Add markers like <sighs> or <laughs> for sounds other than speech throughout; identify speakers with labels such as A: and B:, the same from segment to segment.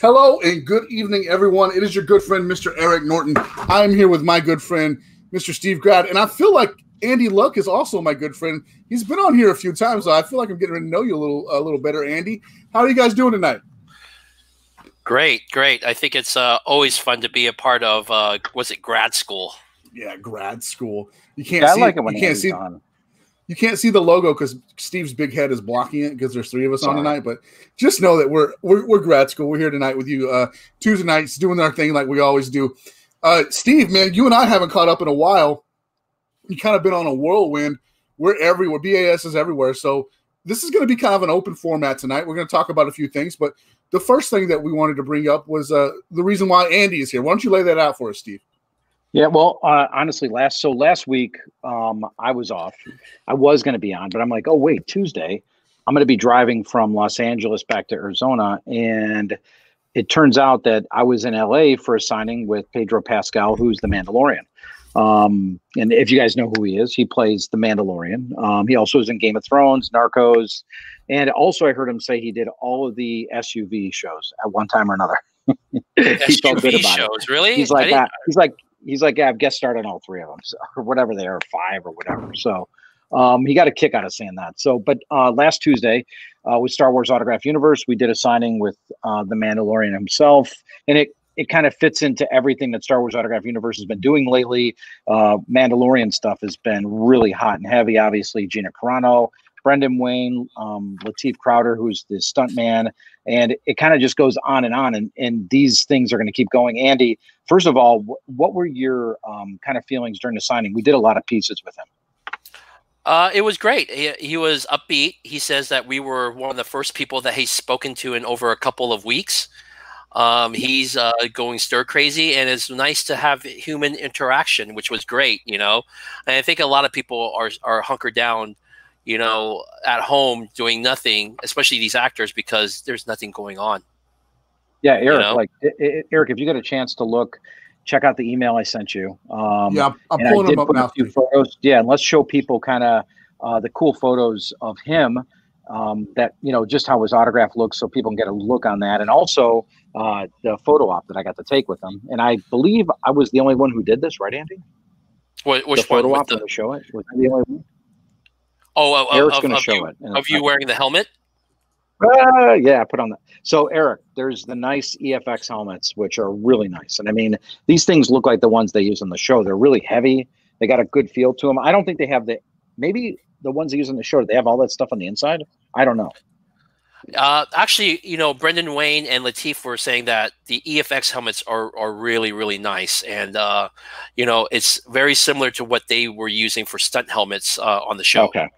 A: Hello and good evening, everyone. It is your good friend, Mr. Eric Norton. I am here with my good friend, Mr. Steve Grad, and I feel like Andy Luck is also my good friend. He's been on here a few times, so I feel like I'm getting to know you a little, a little better, Andy. How are you guys doing tonight?
B: Great, great. I think it's uh, always fun to be a part of. Uh, was it grad school?
A: Yeah, grad school. You can't
C: Yeah, I like it when
A: you can't
C: Andy's
A: see.
C: on.
A: You can't see the logo because Steve's big head is blocking it because there's three of us on tonight. But just know that we're we're, we're grad school. We're here tonight with you uh, Tuesday nights, doing our thing like we always do. Uh, Steve, man, you and I haven't caught up in a while. You kind of been on a whirlwind. We're everywhere. BAS is everywhere. So this is going to be kind of an open format tonight. We're going to talk about a few things, but the first thing that we wanted to bring up was uh, the reason why Andy is here. Why don't you lay that out for us, Steve?
C: Yeah, well, uh, honestly, last so last week um, I was off. I was going to be on, but I'm like, oh wait, Tuesday, I'm going to be driving from Los Angeles back to Arizona, and it turns out that I was in LA for a signing with Pedro Pascal, who's the Mandalorian. Um, and if you guys know who he is, he plays the Mandalorian. Um, he also is in Game of Thrones, Narcos, and also I heard him say he did all of the SVU shows at one time or another. <laughs> he felt good
B: SVU
C: about it
B: shows, really?
C: he's like that. He's like he's like yeah, I've guest starred on all three of them, so, <laughs> or whatever they are, five or whatever. So um, he got a kick out of saying that. So, but uh, last Tuesday uh, with Star Wars Autograph Universe, we did a signing with uh, the Mandalorian himself, and it it kind of fits into everything that Star Wars Autograph Universe has been doing lately. Uh, Mandalorian stuff has been really hot and heavy. Obviously, Gina Carano. Brendan Wayne, um, Lateef Crowder, who's the stuntman, and it kind of just goes on and on. And, and these things are going to keep going. Andy, first of all, wh- what were your um, kind of feelings during the signing? We did a lot of pieces with him.
B: Uh, it was great. He, he was upbeat. He says that we were one of the first people that he's spoken to in over a couple of weeks. Um, he's uh, going stir crazy, and it's nice to have human interaction, which was great. You know, and I think a lot of people are are hunkered down, you know, at home doing nothing, especially these actors because there's nothing going on.
C: Yeah, Eric.
B: know?
C: Like I- I- Eric, if you get a chance to look, check out the email I sent you. Um,
A: yeah, I'm, I'm
C: and I
A: pulling
C: did
A: up
C: put
A: now.
C: a few photos. Yeah, and let's show people kind of uh, the cool photos of him. Um, that you know just how his autograph looks, so people can get a look on that, and also uh, the photo op that I got to take with him. And I believe I was the only one who did this, right, Andy?
B: What, which one?
C: photo
B: With
C: op
B: the,
C: to show it. Was I the only one?
B: oh, of,
C: Eric's going to show
B: you,
C: it.
B: of you
C: second.
B: wearing the helmet.
C: Uh, yeah, put on that. So, Eric, there's the nice EFX helmets, which are really nice. And I mean, these things look like the ones they use on the show. They're really heavy. They got a good feel to them. I don't think they have the maybe the ones they use on the show. They have all that stuff on the inside. I don't know.
B: Uh, actually, you know, Brendan Wayne and Lateef were saying that the EFX helmets are, are really, really nice. And, uh, you know, it's very similar to what they were using for stunt helmets uh, on the show.
C: Okay.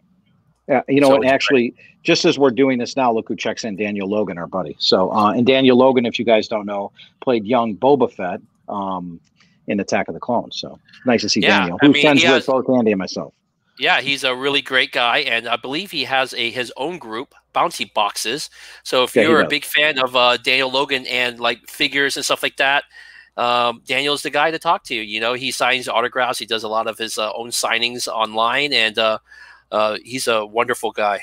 C: Yeah, you know
B: So
C: what?
B: it's
C: Actually, just as we're doing this now, look who checks in Daniel Logan, our buddy. So, uh, and Daniel Logan, if you guys don't know, played young Boba Fett um, in Attack of the Clones. So nice to see
B: Yeah,
C: Daniel,
B: I
C: who's
B: mean,
C: friends
B: he
C: with both Andy and myself.
B: Yeah, he's a really great guy. And I believe he has a his own group, Bounty Boxes. So if
C: Yeah,
B: you're a big fan of uh, Daniel Logan and like figures and stuff like that, um, Daniel's the guy to talk to. You know, he signs autographs. He does a lot of his uh, own signings online. And uh, uh, he's a wonderful guy.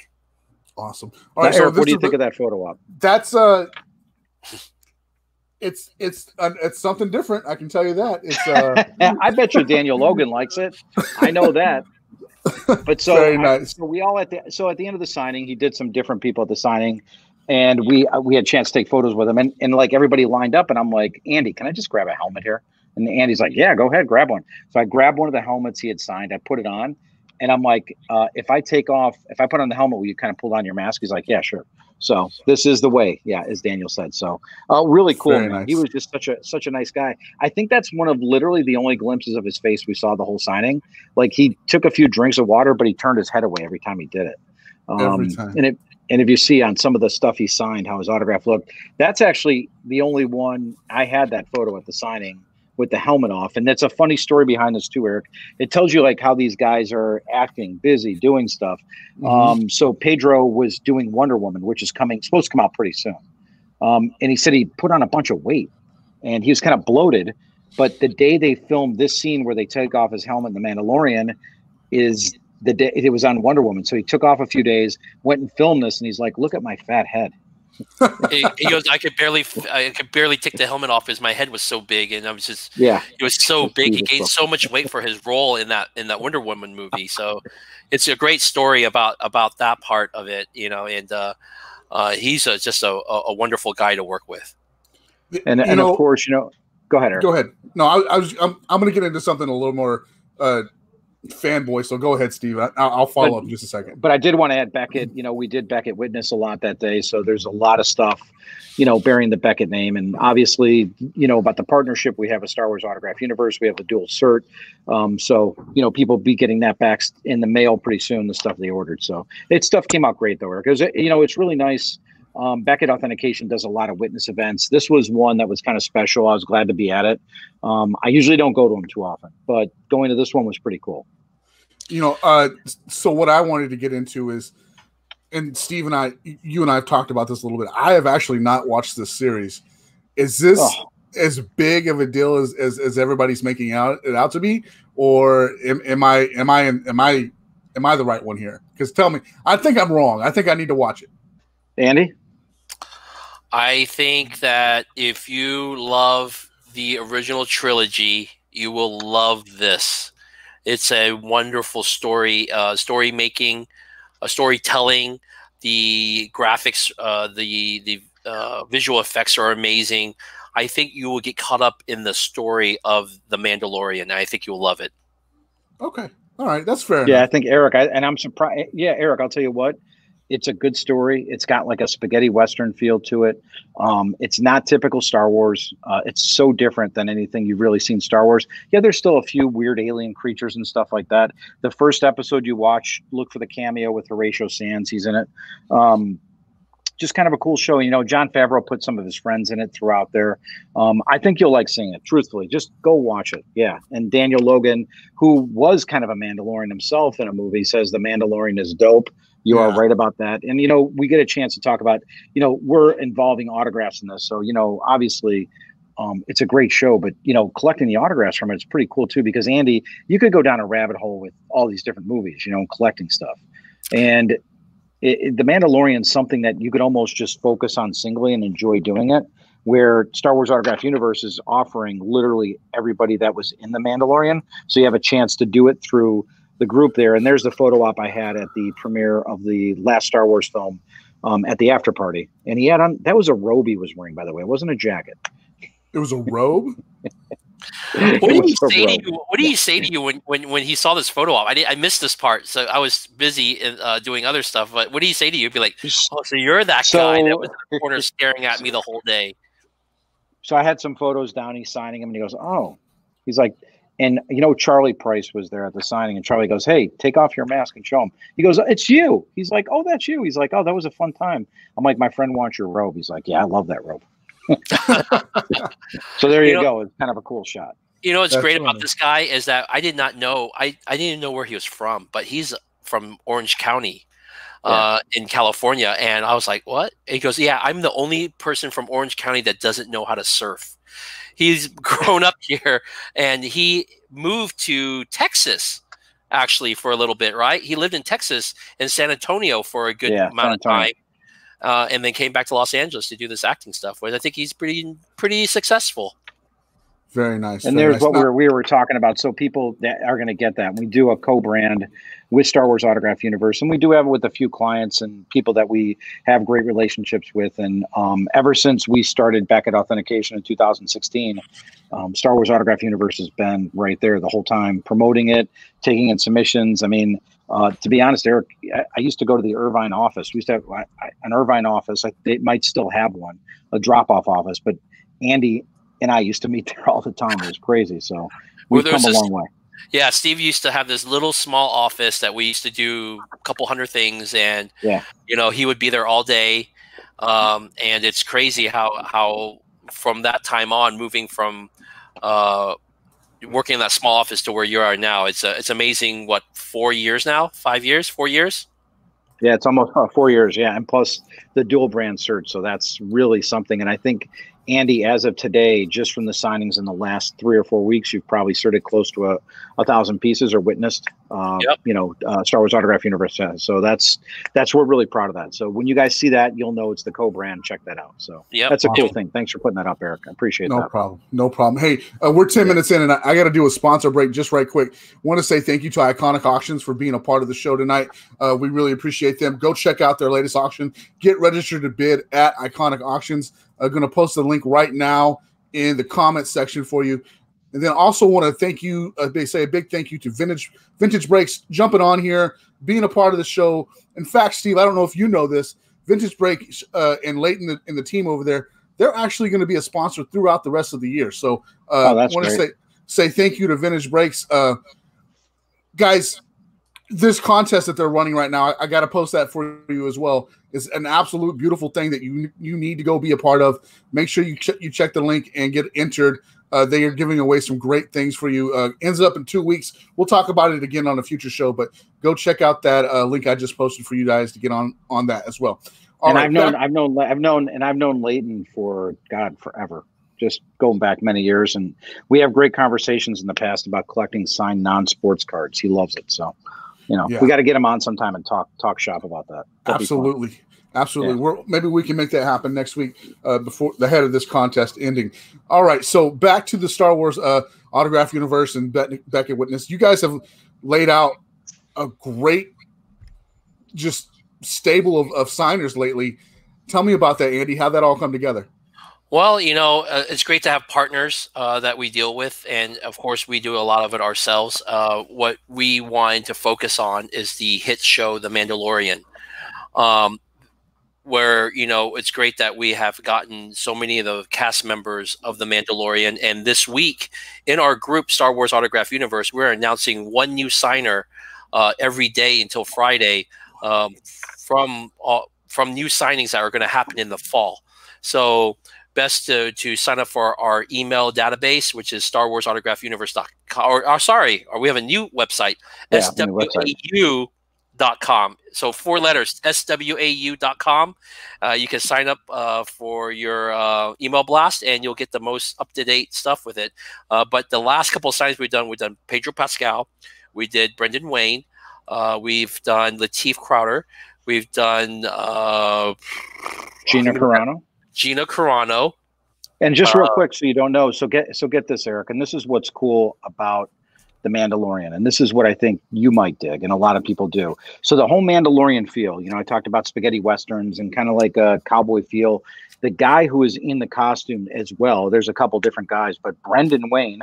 A: Awesome. All
C: Now,
A: right, so
C: Eric, what do you think
A: the-
C: of that photo op?
A: that's uh it's it's uh, it's something different i can tell you that it's uh <laughs>
C: I bet you Daniel Logan likes it. I know that. But so,
A: Very
C: I-
A: nice.
C: so we all at the so at the end of the signing, he did some different people at the signing, and we uh, we had a chance to take photos with him, and and like everybody lined up, and I'm like, Andy, can I just grab a helmet here? And Andy's like, Yeah, go ahead, grab one. So I grabbed one of the helmets he had signed, I put it on, and I'm like, uh, if I take off, if I put on the helmet, will you kind of pull down your mask? He's like, Yeah, sure. So this is the way, yeah, as Daniel said. So, uh, really cool. Man.
A: nice.
C: He was just such a such a nice guy. I think that's one of literally the only glimpses of his face we saw the whole signing. Like he took a few drinks of water, but he turned his head away every time he did it. Um,
A: Every time.
C: And it and if you see on some of the stuff he signed, how his autograph looked, that's actually the only one I had that photo at the signing with the helmet off. And that's a funny story behind this too, Eric. It tells you like how these guys are acting, busy, doing stuff.
A: Mhm.
C: Um, so Pedro was doing Wonder Woman, which is coming supposed to come out pretty soon. Um, and he said he put on a bunch of weight and he was kind of bloated. But the day they filmed this scene where they take off his helmet in The Mandalorian is the day it was on Wonder Woman. So he took off a few days, went and filmed this, and he's like, "Look at my fat head."
B: He, he, goes, I could barely, I could barely take the helmet off because my head was so big, and I was just,
C: yeah,
B: he was so big. He gained so much weight for his role in that in that Wonder Woman movie. So, it's a great story about about that part of it, you know. And uh, uh, he's a, just a, a wonderful guy to work with.
C: And and know, of course, you know, go ahead. Eric.
A: Go ahead. No, I, I was. I'm, I'm going to get into something a little more uh, fanboy. So go ahead, Steve. I, will follow but, up in just a second.
C: But I did want to add Beckett. You know, we did Beckett witness a lot that day, so there's a lot of stuff, you know, bearing the Beckett name, and obviously, you know, about the partnership we have a Star Wars Autograph Universe. We have a dual cert, um, so you know, people be getting that back in the mail pretty soon. The stuff they ordered, so it stuff came out great though, because you know, it's really nice. Um, Beckett Authentication does a lot of witness events. This was one that was kind of special. I was glad to be at it. Um, I usually don't go to them too often, but going to this one was pretty cool
A: you know, uh, so what I wanted to get into is, and Steve and I, you and I have talked about this a little bit. I have actually not watched this series. Is this oh. as big of a deal as, as, as everybody's making out it out to be, or am, am I am I am I am I the right one here? Because tell me, I think I'm wrong. I think I need to watch it.
C: Andy,
B: I think that if you love the original trilogy, you will love this. It's a wonderful story, uh, story making, uh, storytelling. The graphics, uh, the the uh, visual effects are amazing. I think you will get caught up in the story of the Mandalorian. I think you'll love it.
A: Okay, all right, that's fair.
C: Yeah, enough. I think Eric, I, and I'm surprised. Yeah, Eric, I'll tell you what it's a good story. It's got like a spaghetti western feel to it. Um, it's not typical Star Wars. Uh, it's so different than anything you've really seen Star Wars. Yeah, there's still a few weird alien creatures and stuff like that. The first episode you watch, look for the cameo with Horatio Sanz. He's in it. Um, just kind of a cool show. You know, Jon Favreau put some of his friends in it throughout there. Um, I think you'll like seeing it. Truthfully, just go watch it. Yeah, and Daniel Logan, who was kind of a Mandalorian himself in a movie, says the Mandalorian is dope. You yeah. are right about that. And, you know, we get a chance to talk about, you know, we're involving autographs in this. So, you know, obviously, um, it's a great show, but you know, collecting the autographs from it is pretty cool too. Because Andy, you could go down a rabbit hole with all these different movies, you know, and collecting stuff. And it, it, the Mandalorian is something that you could almost just focus on singly and enjoy doing it. Where Star Wars Autograph Universe is offering literally everybody that was in the Mandalorian, so you have a chance to do it through the group there. And there's the photo op I had at the premiere of the last Star Wars film um, at the after party. And he had on that was a robe he was wearing, by the way. It wasn't a jacket.
A: It was a robe. <laughs>
B: what did he say to you? What did he say to you when, when, when he saw this photo op? I did, I missed this part, so I was busy uh, doing other stuff. But what did he say to you? He'd be like, "Oh, so you're that so, guy that was in the corner <laughs> staring at me the whole day."
C: So I had some photos down. He's signing them, and he goes, "Oh," he's like, and you know, Charlie Price was there at the signing, and Charlie goes, "Hey, take off your mask and show him." He goes, "It's you." He's like, "Oh, that's you." He's like, "Oh, that was a fun time." I'm like, "My friend wants your robe." He's like, "Yeah, I love that robe." <laughs> so there you, you know, go. It's kind of a cool shot.
B: You know what's that's great funny. about this guy is that I did not know I I didn't even know where he was from, but he's from Orange County. Yeah. Uh, in California, and I was like, "What?" And he goes, "Yeah, I'm the only person from Orange County that doesn't know how to surf." He's <laughs> grown up here and he moved to Texas actually for a little bit, right? He lived in Texas in San Antonio for a good yeah, amount of time. Uh, and then came back to Los Angeles to do this acting stuff, where I think he's pretty pretty successful.
A: Very nice.
C: And
A: very
C: there's nice. what we were, we were talking about. So people that are going to get that. We do a co-brand with Star Wars Autograph Universe, and we do have it with a few clients and people that we have great relationships with. And um, ever since we started Beckett Authentication in 2016, um, Star Wars Autograph Universe has been right there the whole time, promoting it, taking in submissions. I mean, uh, to be honest, Eric, I, I, used to go to the Irvine office. We used to have I, an Irvine office. I, they might still have one, a drop-off office, but Andy and I used to meet there <laughs> all the time. It was crazy. So we've well, come a long way.
B: Yeah, Steve used to have this little small office that we used to do a couple hundred things, and
C: yeah,
B: you know, he would be there all day. Um, and it's crazy how how from that time on, moving from uh, working in that small office to where you are now, it's uh, it's amazing. What four years now? Five years? Four years?
C: Yeah, it's almost uh, four years. Yeah, and plus the dual brand search. So that's really something. And I think Andy, as of today, just from the signings in the last three or four weeks, you've probably sorted close to a, a thousand pieces or witnessed. Uh, yep. You know, uh, Star Wars Autograph Universe. So that's that's we're really proud of that. So when you guys see that, you'll know it's the co-brand. Check that out. So yeah, that's a cool thing. Thanks for putting that up, Eric. I appreciate
A: no
C: that.
A: No problem. No problem. Hey, uh, we're ten yeah. minutes in, and I, I got to do a sponsor break just right quick. Want to say thank you to Iconic Auctions for being a part of the show tonight. Uh, we really appreciate them. Go check out their latest auction. Get registered to bid at Iconic Auctions. I'm going to post the link right now in the comment section for you. And then also want to thank you. Uh, they say a big thank you to Vintage Vintage Breaks jumping on here, being a part of the show. In fact, Steve, I don't know if you know this. Vintage Breaks uh, and Leighton and, and the team over there, they're actually going to be a sponsor throughout the rest of the year. So uh, oh, I want to say say thank you to Vintage Breaks, uh, guys this contest that they're running right now, I, I got to post that for you as well. It's an absolute beautiful thing that you you need to go be a part of. Make sure you ch- you check the link and get entered. Uh, they are giving away some great things for you. Uh, ends up in two weeks. We'll talk about it again on a future show, but go check out that uh, link I just posted for you guys to get on on that as well.
C: All and right, I've known, I've known, I've known, and I've known Leighton for God forever. Just going back many years, and we have great conversations in the past about collecting signed non-sports cards. He loves it. So you know, yeah. we got to get him on sometime and talk talk shop about that.
A: That'd Absolutely. Absolutely. Yeah. We're, maybe we can make that happen next week uh, before the head of this contest ending. All right. So back to the Star Wars uh, autograph universe and Be- Beckett Witness. You guys have laid out a great, just stable of, of signers lately. Tell me about that, Andy. How that all come together?
B: Well, you know, uh, it's great to have partners uh, that we deal with, and of course, we do a lot of it ourselves. Uh, what we wanted to focus on is the hit show, The Mandalorian, um, where you know it's great that we have gotten so many of the cast members of The Mandalorian, and this week in our group, Star Wars Autograph Universe, we're announcing one new signer uh, every day until Friday um, from from new signings that are going to happen in the fall. So best to, to sign up for our email database, which is Star Wars Autograph Universe.com. Or, or sorry, or we have a new website, yeah, swau.com. So four letters, swau.com. Uh, you can sign up uh, for your uh, email blast and you'll get the most up to date stuff with it. Uh, but the last couple of signs we've done, we've done Pedro Pascal, we did Brendan Wayne, uh, we've done Lateef Crowder, we've done uh,
C: Gina Carano.
B: Gina Carano.
C: And just real uh, quick, so you don't know, so get so get this, Eric, and this is what's cool about the Mandalorian, and this is what I think you might dig, and a lot of people do. So the whole Mandalorian feel, you know, I talked about spaghetti westerns and kind of like a cowboy feel. The guy who is in the costume as well, there's a couple different guys, but Brendan Wayne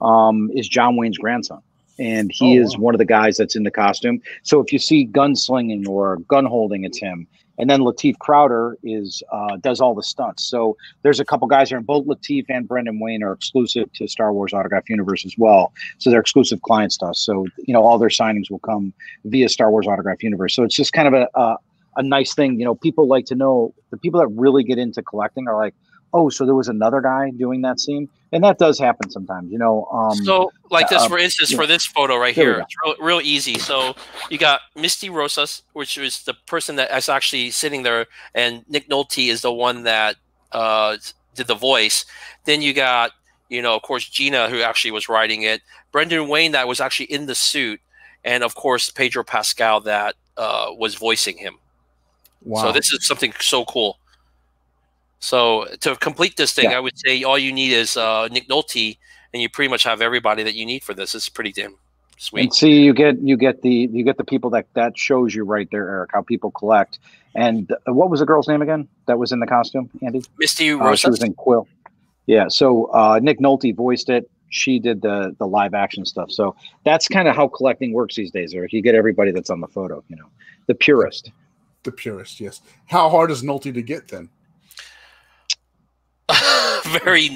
C: um, is John Wayne's grandson and he oh, is wow. one of the guys that's in the costume. So if you see gunslinging or gun holding, it's him and then Lateef Crowder is uh, does all the stunts. So there's a couple guys here, and both Lateef and Brendan Wayne are exclusive to Star Wars Autograph Universe as well. So they're exclusive clients to us. So you know all their signings will come via Star Wars Autograph Universe. So it's just kind of a, a a nice thing. You know, people like to know the people that really get into collecting are like, oh, so there was another guy doing that scene, and that does happen sometimes. You know, um,
B: so like this, uh, for instance, yeah. for this photo right here, it's real, real, easy. So you got Misty Rosas, which is the person that is actually sitting there, and Nick Nolte is the one that uh, did the voice. Then you got, you know, of course, Gina, who actually was writing it. Brendan Wayne, that was actually in the suit, and of course, Pedro Pascal, that uh, was voicing him. Wow. So this is something so cool. So to complete this thing, yeah. I would say all you need is uh, Nick Nolte, and you pretty much have everybody that you need for this. It's pretty damn sweet.
C: And see, you get you get the you get the people that that shows you right there, Eric, how people collect. And uh, what was the girl's name again that was in the costume, Andy?
B: Misty Rosas. Uh,
C: she was in Kuiil. Yeah. So uh, Nick Nolte voiced it. She did the the live action stuff. So that's kind of how collecting works these days, Eric. You get everybody that's on the photo. You know, the purist.
A: The purist, yes. How hard is Nolte to get then? <laughs>
B: very,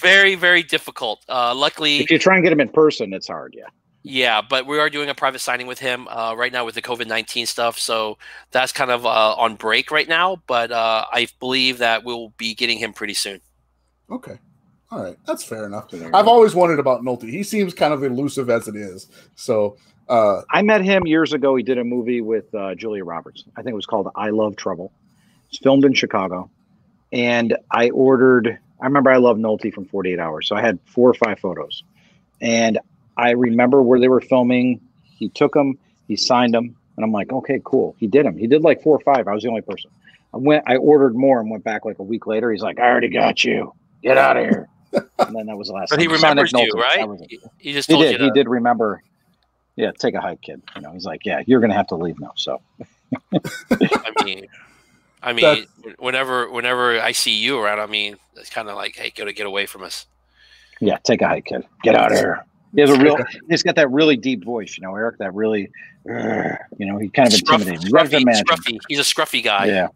B: very, very difficult. Uh, luckily,
C: if you try and get him in person, it's hard. Yeah.
B: Yeah, but we are doing a private signing with him uh, right now with the COVID nineteen stuff, so that's kind of uh, on break right now. But uh, I believe that we'll be getting him pretty soon.
A: Okay, all right, that's fair enough. I've always wondered about Nolte. He seems kind of elusive as it is. So uh,
C: I met him years ago. He did a movie with uh, Julia Roberts. I think it was called "I Love Trouble." It's filmed in Chicago, and I ordered. I remember I love Nolte from 48 Hours, so I had four or five photos, and I remember where they were filming. He took them, he signed them, and I'm like, okay, cool. He did them. He did like four or five. I was the only person. I went. I ordered more and went back like a week later. He's like, I already got you. Get out of here. <laughs> and then that was the last.
B: But he
C: time. Signed
B: remembers you,
C: Nolte.
B: right?
C: That was it.
B: He, he just
C: He
B: told
C: did.
B: you to,
C: He did remember. Yeah, take a hike, kid. You know, he's like, yeah, you're gonna have to leave now. So <laughs>
B: I mean, I mean, whenever whenever I see you around, I mean, it's kind of like, hey, go to get away from us.
C: yeah, take a hike, kid. Get out of here. He has a real. <laughs> He's got that really deep voice, you know, Eric. That really, uh, you know, he kind of
B: Scruff-
C: intimidating. You have
B: scruffy,
C: imagine.
B: scruffy. He's a scruffy guy.
C: Yeah.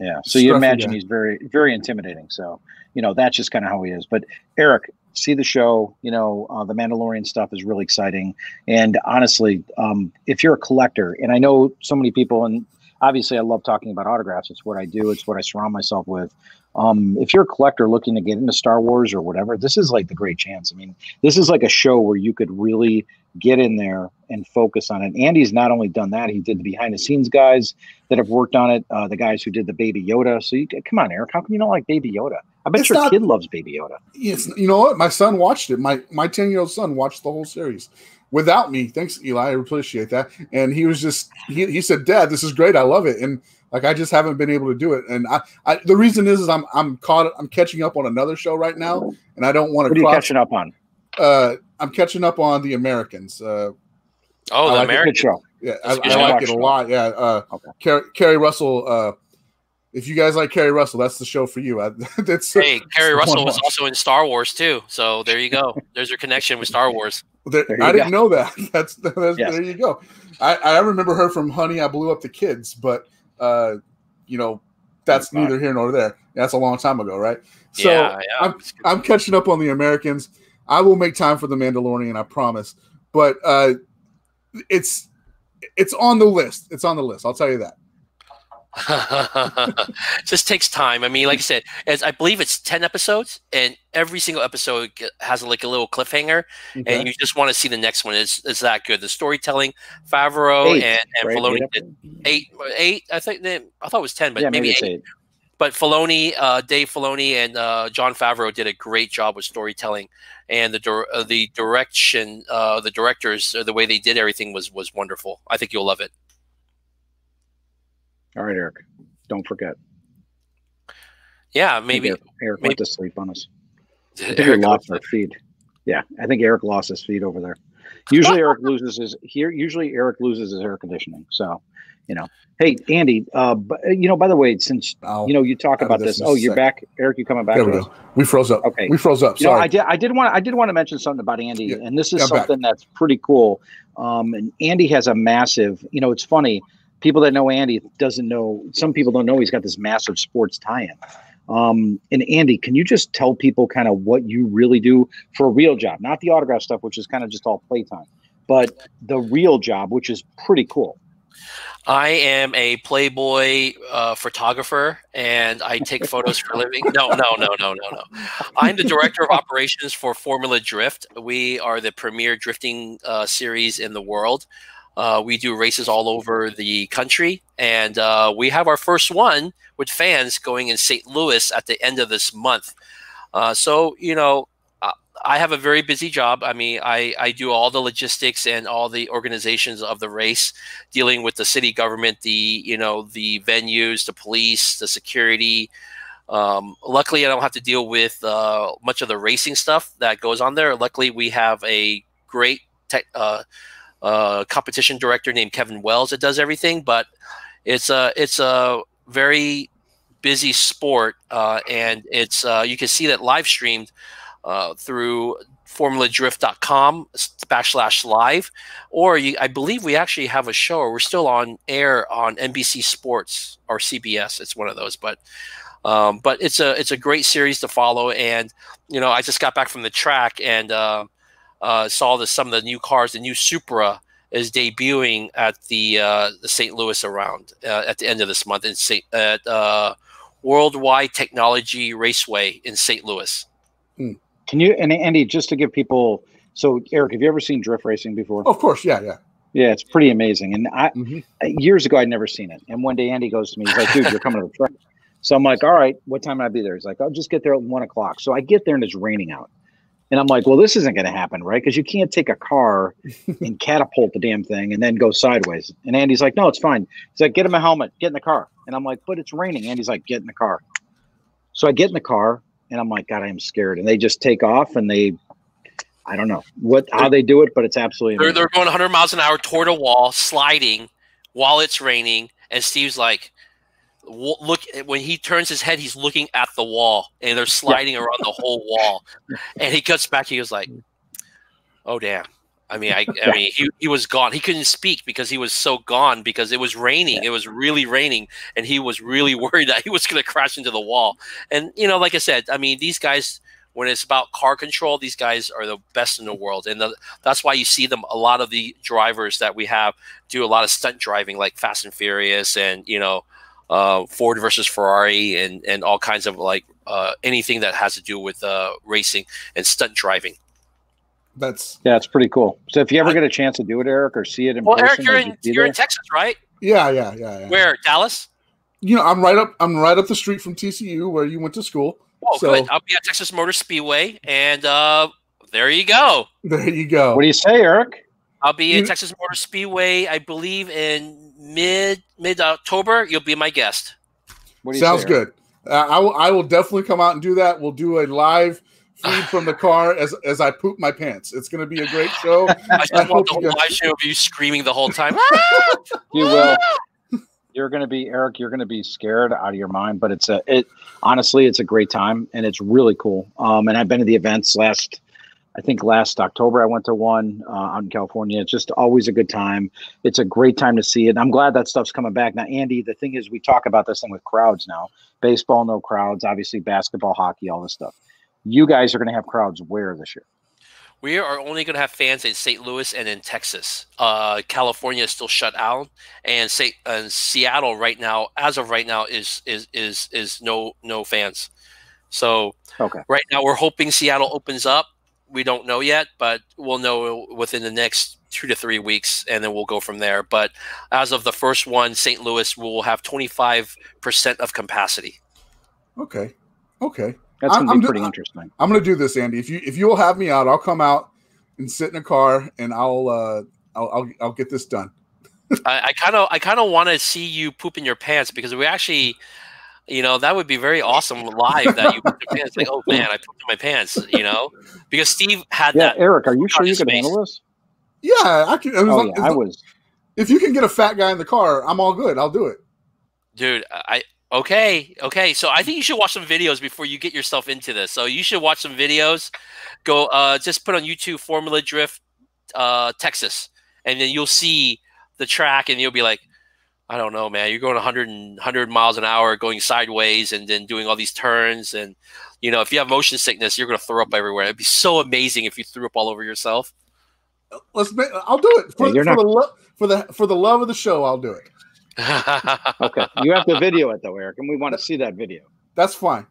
C: Yeah. So you imagine
A: guy.
C: he's very, very intimidating. So, you know, that's just kind of how he is. But Eric, see the show, you know, uh, the Mandalorian stuff is really exciting. And honestly, um, if you're a collector, and I know so many people, and obviously I love talking about autographs, it's what I do, it's what I surround myself with. Um, if you're a collector looking to get into Star Wars or whatever, this is like the great chance. I mean, this is like a show where you could really get in there and focus on it. Andy's not only done that, he did the behind the scenes guys that have worked on it, uh, the guys who did the Baby Yoda. So you come on, Eric, how come you don't like Baby Yoda? I bet
A: It's
C: your
A: not-
C: kid loves Baby Yoda.
A: It's, you know what? My son watched it. My my ten year old son watched the whole series without me. Thanks, Eli. I appreciate that. And he was just he, he said, "Dad, this is great. I love it." And like I just haven't been able to do it. And I, I the reason is, is I'm I'm caught. I'm catching up on another show right now, and I don't want to.
C: What are
A: to
C: you catching up on?
A: Uh, I'm catching up on the Americans. Uh,
B: Oh,
A: I
B: the
A: like it.
B: American.
C: show.
A: yeah, I,
B: a
A: I like it a lot. Yeah. Uh,
C: Okay.
A: Keri, Keri Russell. Uh, if you guys like Keri Russell, that's the show for you. <laughs> I, that's
B: Hey,
A: Keri <laughs>
B: Russell was
A: watch.
B: also in Star Wars too. So there you go. There's your connection with Star Wars.
A: There,
C: There you
A: I didn't know that. <laughs> That's, that's
C: Yes.
A: there you go. I, I remember her from Honey, I Blew Up the Kids, but uh, you know, that's
C: Fine.
A: neither here nor there. That's a long time ago, right? So
B: yeah, yeah.
A: I'm I'm catching up on the Americans. I will make time for the Mandalorian, I promise. But uh, it's it's on the list. It's on the list. I'll tell you that. <laughs>
B: just takes time. I mean, like I said, as I believe it's ten episodes, and every single episode has like a little cliffhanger,
A: Okay.
B: and you just want to see the next one. It's, it's that good. The storytelling, Favreau
C: Eight,
B: and, and
C: right?
B: Filoni
C: Eight
B: did eight, eight. I think they, I thought it was ten, but
C: yeah,
B: maybe,
C: maybe
B: eight. But Filoni, uh, Dave Filoni, and uh, Jon Favreau did a great job with storytelling, and the dir- uh, the direction, uh, the directors, uh, the way they did everything was was wonderful. I think you'll love it.
C: All right, Eric. Don't forget.
B: Yeah, maybe.
C: Eric, Eric
B: maybe-
C: went to sleep on us. I think
B: Eric
C: lost our feed. Yeah, I think Eric lost his feed over there. Usually Eric <laughs> loses his here. Usually Eric loses his air conditioning. So, you know, hey Andy, uh, but, you know, by the way, since
A: I'll-
C: you know you talk
A: out of
C: about
A: this
C: this.
A: in a
C: Oh, you're
A: second.
C: back, Eric. You coming back?
A: there we go. We froze up.
C: Okay.
A: We froze up.
C: You know, I did. I did want. I did want to mention something about Andy,
A: Yeah.
C: and this is
A: Yeah, I'm back.
C: something that's pretty cool. Um, and Andy has a massive. You know, it's funny. People that know Andy doesn't know. Some people don't know he's got this massive sports tie-in. Um, and Andy, can you just tell people kind of what you really do for a real job, not the autograph stuff, which is kind of just all playtime, but the real job, which is pretty cool.
B: I am a Playboy uh, photographer, and I take photos for a living. No, no, no, no, no, no. I'm the director of operations for Formula Drift. We are the premier drifting uh, series in the world. Uh, we do races all over the country, and uh, we have our first one with fans going in St. Louis at the end of this month. Uh, so, you know, uh, I have a very busy job. I mean, I, I do all the logistics and all the organizations of the race, dealing with the city government, the you know the venues, the police, the security. Um, luckily, I don't have to deal with uh, much of the racing stuff that goes on there. Luckily, we have a great tech, uh, uh, competition director named Kevin Wells that does everything. But it's a it's a very busy sport, uh, and it's uh, you can see that live streamed uh, through formuladrift.com backslash live or you, i believe we actually have a show or we're still on air on nbc sports or cbs it's one of those but um, but it's a it's a great series to follow and you know i just got back from the track and uh, uh, saw the, some of the new cars the new supra is debuting at the uh, the st louis around uh, at the end of this month in St. at uh, worldwide technology raceway in st louis
C: Can you and Andy just to give people? So Eric, have you ever seen drift racing before?
A: of course. Yeah. Yeah.
C: Yeah, it's pretty amazing. And I
A: Mhm.
C: years ago I'd never seen it. And one day Andy goes to me, he's like, "Dude, you're coming to the track." So I'm like, all right, what time I be there? He's like, I'll just get there at one o'clock. So I get there and it's raining out. And I'm like, well, this isn't going to happen, right? Because you can't take a car <laughs> and catapult the damn thing and then go sideways. And Andy's like, no, it's fine. He's like, get him a helmet, get in the car. And I'm like, but it's raining. Andy's like, get in the car. So I get in the car and I'm like, God, I am scared. And they just take off and they, I don't know what how they do it, but it's absolutely.
B: They're, they're going 100 miles an hour toward a wall, sliding while it's raining. And Steve's like, look when he turns his head he's looking at the wall and they're sliding yeah. around the whole wall. <laughs> And he cuts back he was like oh damn. I mean i, I mean he, he was gone. He couldn't speak because he was so gone because it was raining. It was really raining and he was really <laughs> worried that he was going to crash into the wall. And you know like i said i mean these guys when it's about car control these guys are the best in the world. And the, that's why you see them a lot of the drivers that we have do a lot of stunt driving like fast and furious and you know uh, Ford versus Ferrari and and all kinds of like uh, anything that has to do with uh, racing and stunt driving.
A: That's
C: yeah, it's pretty cool. So if you ever get a chance to do it, Eric, or see it in
B: well,
C: person,
B: Eric, you're in you're in Texas, right?
A: Yeah, yeah, yeah, yeah.
B: Where Dallas?
A: You know, I'm right up. I'm right up the street from TCU, where you went to school.
B: Oh, so, good. I'll be at Texas Motor Speedway, and uh, there you go.
A: There you go.
C: What do you say, Eric?
B: I'll be at Texas Motor Speedway, I believe, in mid mid October, you'll be my guest.
A: Sounds say, good. Uh, I will. I will definitely come out and do that. We'll do a live feed from the <laughs> car as as I poop my pants. It's going to be a great show.
B: I <laughs> just want the whole live show of you screaming the whole time. <laughs>
C: you will. You're going to be Eric. You're going to be scared out of your mind, but it's a it. Honestly, it's a great time and it's really cool. Um, and I've been to the events last I think last October I went to one uh, out in California. It's just always a good time. It's a great time to see it. I'm glad that stuff's coming back. Now, Andy, the thing is, we talk about this thing with crowds now. Baseball, no crowds. Obviously, basketball, hockey, all this stuff. You guys are going to have crowds where this year?
B: We are only going to have fans in St. Louis and in Texas. Uh, California is still shut out, and St. and Seattle right now, as of right now, is is is is no no fans. So okay. right now we're hoping Seattle opens up we don't know yet, but we'll know within the next two to three weeks, and then we'll go from there. But as of the first one, St. Louis will have 25% of capacity.
A: Okay. Okay.
C: That's going to be pretty interesting.
A: I'm going to do this, Andy. If you if you will have me out, I'll come out and sit in a car, and I'll uh, I'll, I'll, I'll get this done.
B: I kind of I kind of want to see you poop in your pants because we actually you know that would be very awesome live that you put your pants like oh man i put in my pants you know? Because steve had
C: yeah,
B: that
C: eric are you sure you can handle this?
A: Yeah i can
C: oh, yeah, i was
A: if you can get a fat guy in the car i'm all good i'll do it.
B: Dude i okay okay so i think you should watch some videos before you get yourself into this. So you should watch some videos go uh just put on youtube formula drift uh texas and then you'll see the track and you'll be like I don't know, man. You're going 100, 100 miles an hour, going sideways, and then doing all these turns. And you know, if you have motion sickness, you're going to throw up everywhere. It'd be so amazing if you threw up all over yourself.
A: Let's. Make, I'll do it for, for not... the lo- for the for the love of the show. I'll do it. <laughs>
C: okay, you have to video it though, Eric, and we want to see that video.
A: That's fine.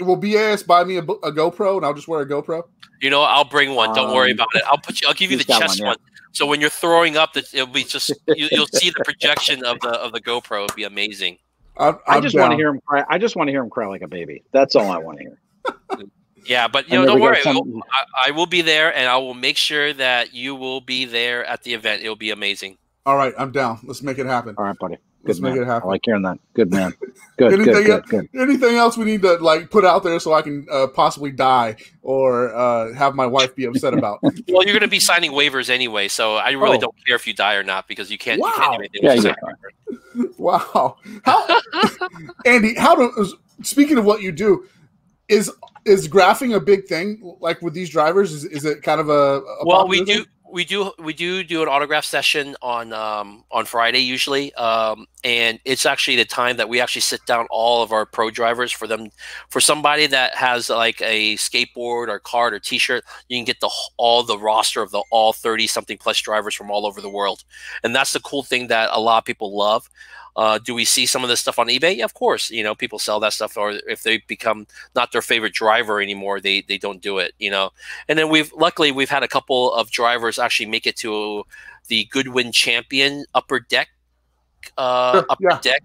A: Will BAS buy me a, a, GoPro and I'll just wear a GoPro?
B: You know, I'll bring one. Don't um, worry about it. I'll put you. I'll give you the chest one, yeah. one. So when you're throwing up, it'll be just you, will see the projection of the of the GoPro. It'll be amazing.
C: I'm, I'm i just want to hear him cry. I just want to hear him cry like a baby. That's all I want to hear. <laughs>
B: yeah, but you know, don't worry. Some... I, I will be there, and I will make sure that you will be there at the event. It'll be amazing.
A: All right, I'm down. Let's make it happen.
C: All right, buddy.
A: Let's make it happen.
C: I like hearing that. Good man. <laughs> Good.
A: anything,
C: good,
A: good, good, Anything else we need to like put out there so I can uh, possibly die or uh, have my wife be upset about? <laughs>
B: well, you're going to be signing waivers anyway, so I really oh. don't care if you die or not because you can't. Wow. You
A: can't yeah, <laughs> wow. How, Andy? How do? Speaking of what you do, is is graphing a big thing? Like with these drivers, is, is it kind of a, a
B: well? We do we do we do do an autograph session on um, on Friday usually, um, and it's actually the time that we actually sit down all of our pro drivers for them for somebody that has like a skateboard or card or T-shirt. You can get the all the roster of the all thirty something plus drivers from all over the world, and that's the cool thing that a lot of people love. Uh, do we see some of this stuff on eBay? Yeah, of course. You know, people sell that stuff, or if they become not their favorite driver anymore, they they don't do it. You know, and then we've luckily we've had a couple of drivers actually make it to the Goodwin Champion Upper Deck uh, Upper yeah. Deck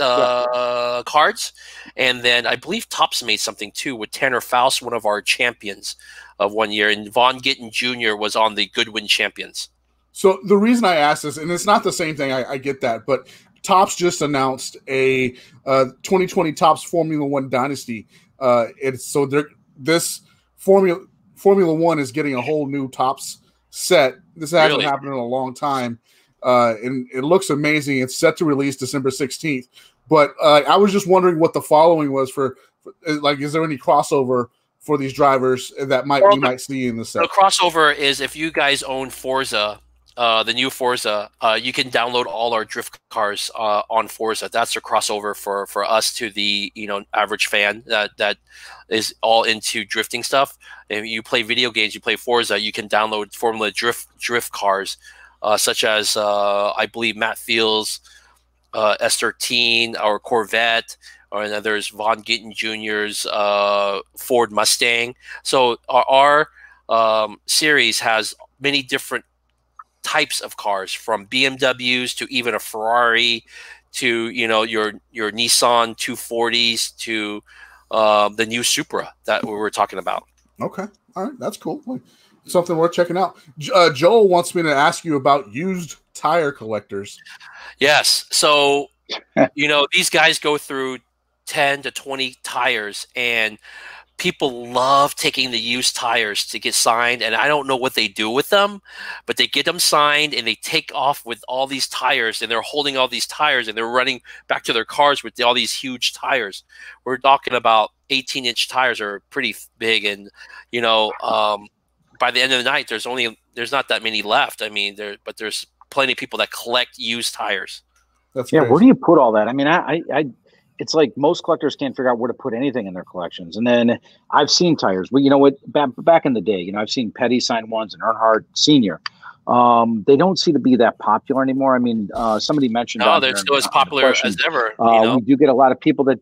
B: uh, cards, and then I believe Topps made something too with Tanner Foust, one of our champions of one year, and Vaughn Gittin Jr. was on the Goodwin champions.
A: So the reason I asked this, and it's not the same thing, I, I get that, but Topps just announced a uh, 2020 Topps Formula One Dynasty. Uh, it's so. This Formula Formula One is getting a whole new Topps set. This hasn't really? happened in a long time, uh, and it looks amazing. It's set to release December 16th. But uh, I was just wondering what the following was for, for, like, is there any crossover for these drivers that might well, we might see in the set?
B: The crossover is if you guys own Forza uh, the new Forza, uh, you can download all our drift cars uh, on Forza. That's a crossover for for us to the you know average fan that that is all into drifting stuff. If you play video games, you play Forza, you can download Formula Drift drift cars, uh, such as uh, I believe Matt Fields, uh, S13, our Corvette. Or there's Vaughn Gittin Jr.'s Ford Mustang. So our, our um, series has many different types of cars from BMWs to even a Ferrari to you know your your Nissan 240s to uh, the new Supra that we were talking about.
A: Okay, all right, that's cool. Something worth checking out. Uh, Joel wants me to ask you about used tire collectors.
B: Yes, so you know these guys go through 10 to 20 tires and people love taking the used tires to get signed and i don't know what they do with them but they get them signed and they take off with all these tires and they're holding all these tires and they're running back to their cars with all these huge tires. We're talking about 18 inch tires are pretty big and you know um, by the end of the night there's only there's not that many left. I mean there but there's plenty of people that collect used tires.
C: That's yeah crazy. where do you put all that? I mean i i it's like most collectors can't figure out where to put anything in their collections. And then I've seen tires, but you know what? Back, back in the day, you know, I've seen Petty sign ones and Earnhardt Senior. Um, they don't seem to be that popular anymore. I mean, uh, somebody mentioned.
B: No, they're still as popular as ever. Uh,
C: know? We do get a lot of people that,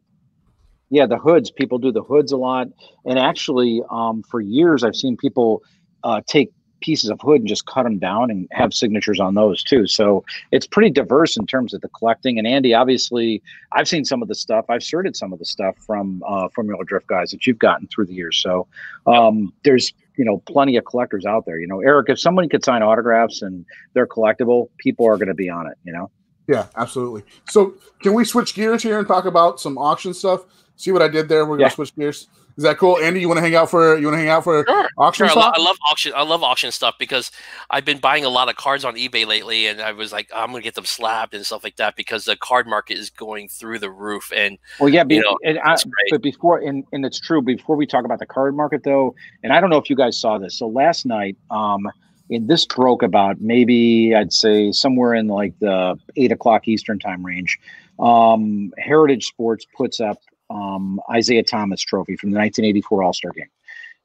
C: yeah, the hoods. People do the hoods a lot, and actually, um, for years, I've seen people uh, take pieces of hood and just cut them down and have signatures on those too. So it's pretty diverse in terms of the collecting. And Andy, obviously, I've seen some of the stuff. I've sorted some of the stuff from uh, Formula Drift guys that you've gotten through the years. So um, there's you know plenty of collectors out there. You know, Eric, if somebody could sign autographs and they're collectible, people are going to be on it. You know.
A: Yeah, absolutely. So can we switch gears here and talk about some auction stuff? See what I did there? We're gonna yeah. switch gears. Is that cool, Andy? You want to hang out for you want to hang out for sure. auction sure.
B: stuff? I love auction. I love auction stuff because I've been buying a lot of cards on eBay lately, and I was like, I'm gonna get them slapped and stuff like that because the card market is going through the roof. And
C: well, yeah, you know, I, but before and and it's true. Before we talk about the card market, though, and I don't know if you guys saw this. So last night, um, and this broke about maybe I'd say somewhere in like the eight o'clock Eastern time range. Um, Heritage Sports puts up um, Isiah Thomas Trophy from the 1984 All Star Game.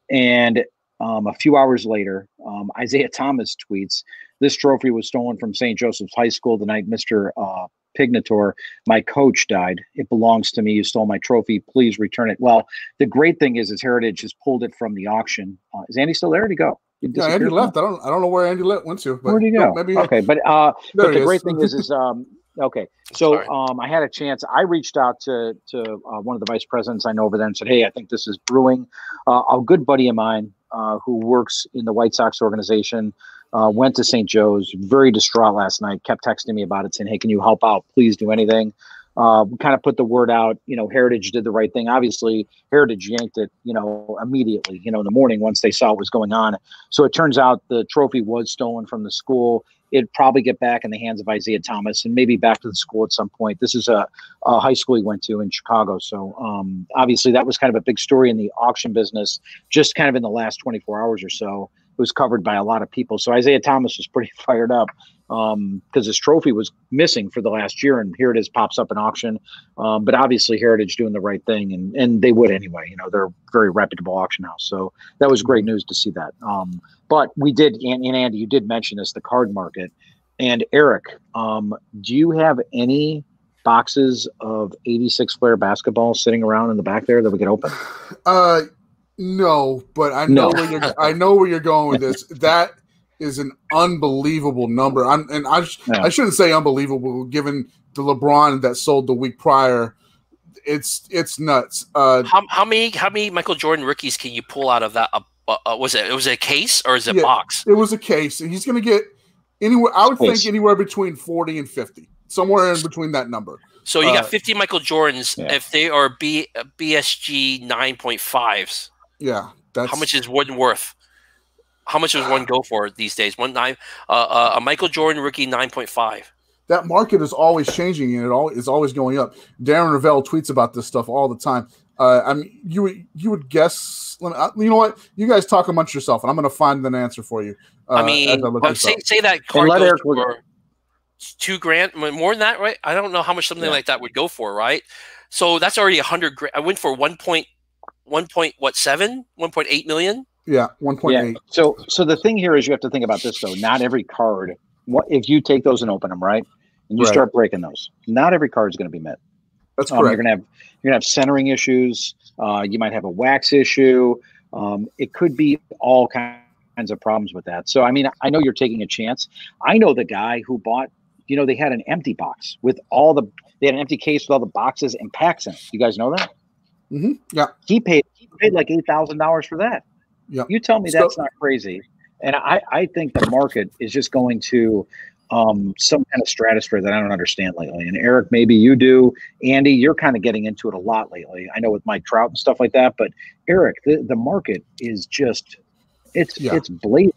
C: And um, a few hours later, um, Isiah Thomas tweets, "This trophy was stolen from St. Joseph's High School the night Mr. Uh, Pingatore, my coach, died. It belongs to me. You stole my trophy. Please return it." Well, the great thing is, his heritage has pulled it from the auction. Uh, is Andy still there? Did he go?
A: Yeah, Andy left. I don't. I don't know where Andy went to.
C: But, Where'd he go? Maybe, okay, but uh, but the great thing is, is um, Okay, so um, I had a chance. I reached out to to uh, one of the vice presidents I know over there and said, "Hey, I think this is brewing." Uh, a good buddy of mine uh, who works in the White Sox organization uh, went to St. Joe's, very distraught last night. Kept texting me about it, saying, "Hey, can you help out? Please do anything." Uh, kind of put the word out. You know, Heritage did the right thing. Obviously, Heritage yanked it. You know, immediately. You know, in the morning once they saw what was going on. So it turns out the trophy was stolen from the school it'd probably get back in the hands of Isiah Thomas and maybe back to the school at some point. This is a, a high school he went to in Chicago. So um, obviously that was kind of a big story in the auction business, just kind of in the last 24 hours or so. It was covered by a lot of people. So Isiah Thomas was pretty <laughs> fired up because um, his trophy was missing for the last year, and here it is, pops up in auction. Um, but obviously, Heritage doing the right thing, and and they would anyway. You know, they're a very reputable auction house, so that was great news to see that. Um, but we did, and, and, Andy, you did mention this, the card market, and Eric, um, do you have any? boxes of 86 Fleer basketball sitting around in the back there that we could open?
A: Uh no, but I know no. where you're I know where you're going with this. <laughs> That is an unbelievable number. I'm, and I,
C: Yeah.
A: I shouldn't say unbelievable given the LeBron that sold the week prior. It's it's nuts. Uh,
B: How, how many how many Michael Jordan rookies can you pull out of that? Uh, uh, was it it was it a case or is it
A: Yeah.
B: box?
A: it was a case, and he's going to get anywhere. I would think anywhere between forty and fifty, somewhere in between that number.
B: So you
A: Uh,
B: got 50 Michael Jordans
C: Yeah.
B: if they are B, BSG 9.5s.
A: Yeah, that's
B: How much is one worth? How much does one go for these days? One nine, uh, uh, a Michael Jordan rookie 9.5.
A: that market is always changing and it all is always going up. Darren Rovell tweets about this stuff all the time. Uh, I mean, you would you would guess. let me- uh, You know what? You guys talk amongst yourself, and I'm going to find an answer for you. Uh,
B: I mean,
A: look
B: but
A: this
B: say, say that card
C: let
B: goes
C: Eric look-
B: for two grand, more than that, right? I don't know how much something
C: Yeah.
B: like that would go for, right? So that's already a hundred grand. I went for one point, one point what seven, one point eight million.
A: Yeah, one point
C: Yeah. So, so the thing here is you have to think about this though. Not every card. What if you take those and open them right, and you
A: Right.
C: start breaking those? Not every card is going to be met.
A: That's
C: Um, you're gonna have you're gonna have centering issues. Uh, you might have a wax issue. Um, it could be all kinds of problems with that. So I mean, I know you're taking a chance. I know the guy who bought. You know, they had an empty box with all the. They had an empty case with all the boxes and packs in it. You guys know that?
A: Mm-hmm. Yeah,
C: He paid. He paid like eight thousand dollars for that.
A: Yeah.
C: You tell me
A: So-
C: that's not crazy. And I, I think the market is just going to um, some kind of stratosphere that I don't understand lately. And Eric, maybe you do. Andy, you're kind of getting into it a lot lately. I know with Mike Trout and stuff like that. But Eric, the, the market is just it's
A: Yeah.
C: it's blazing.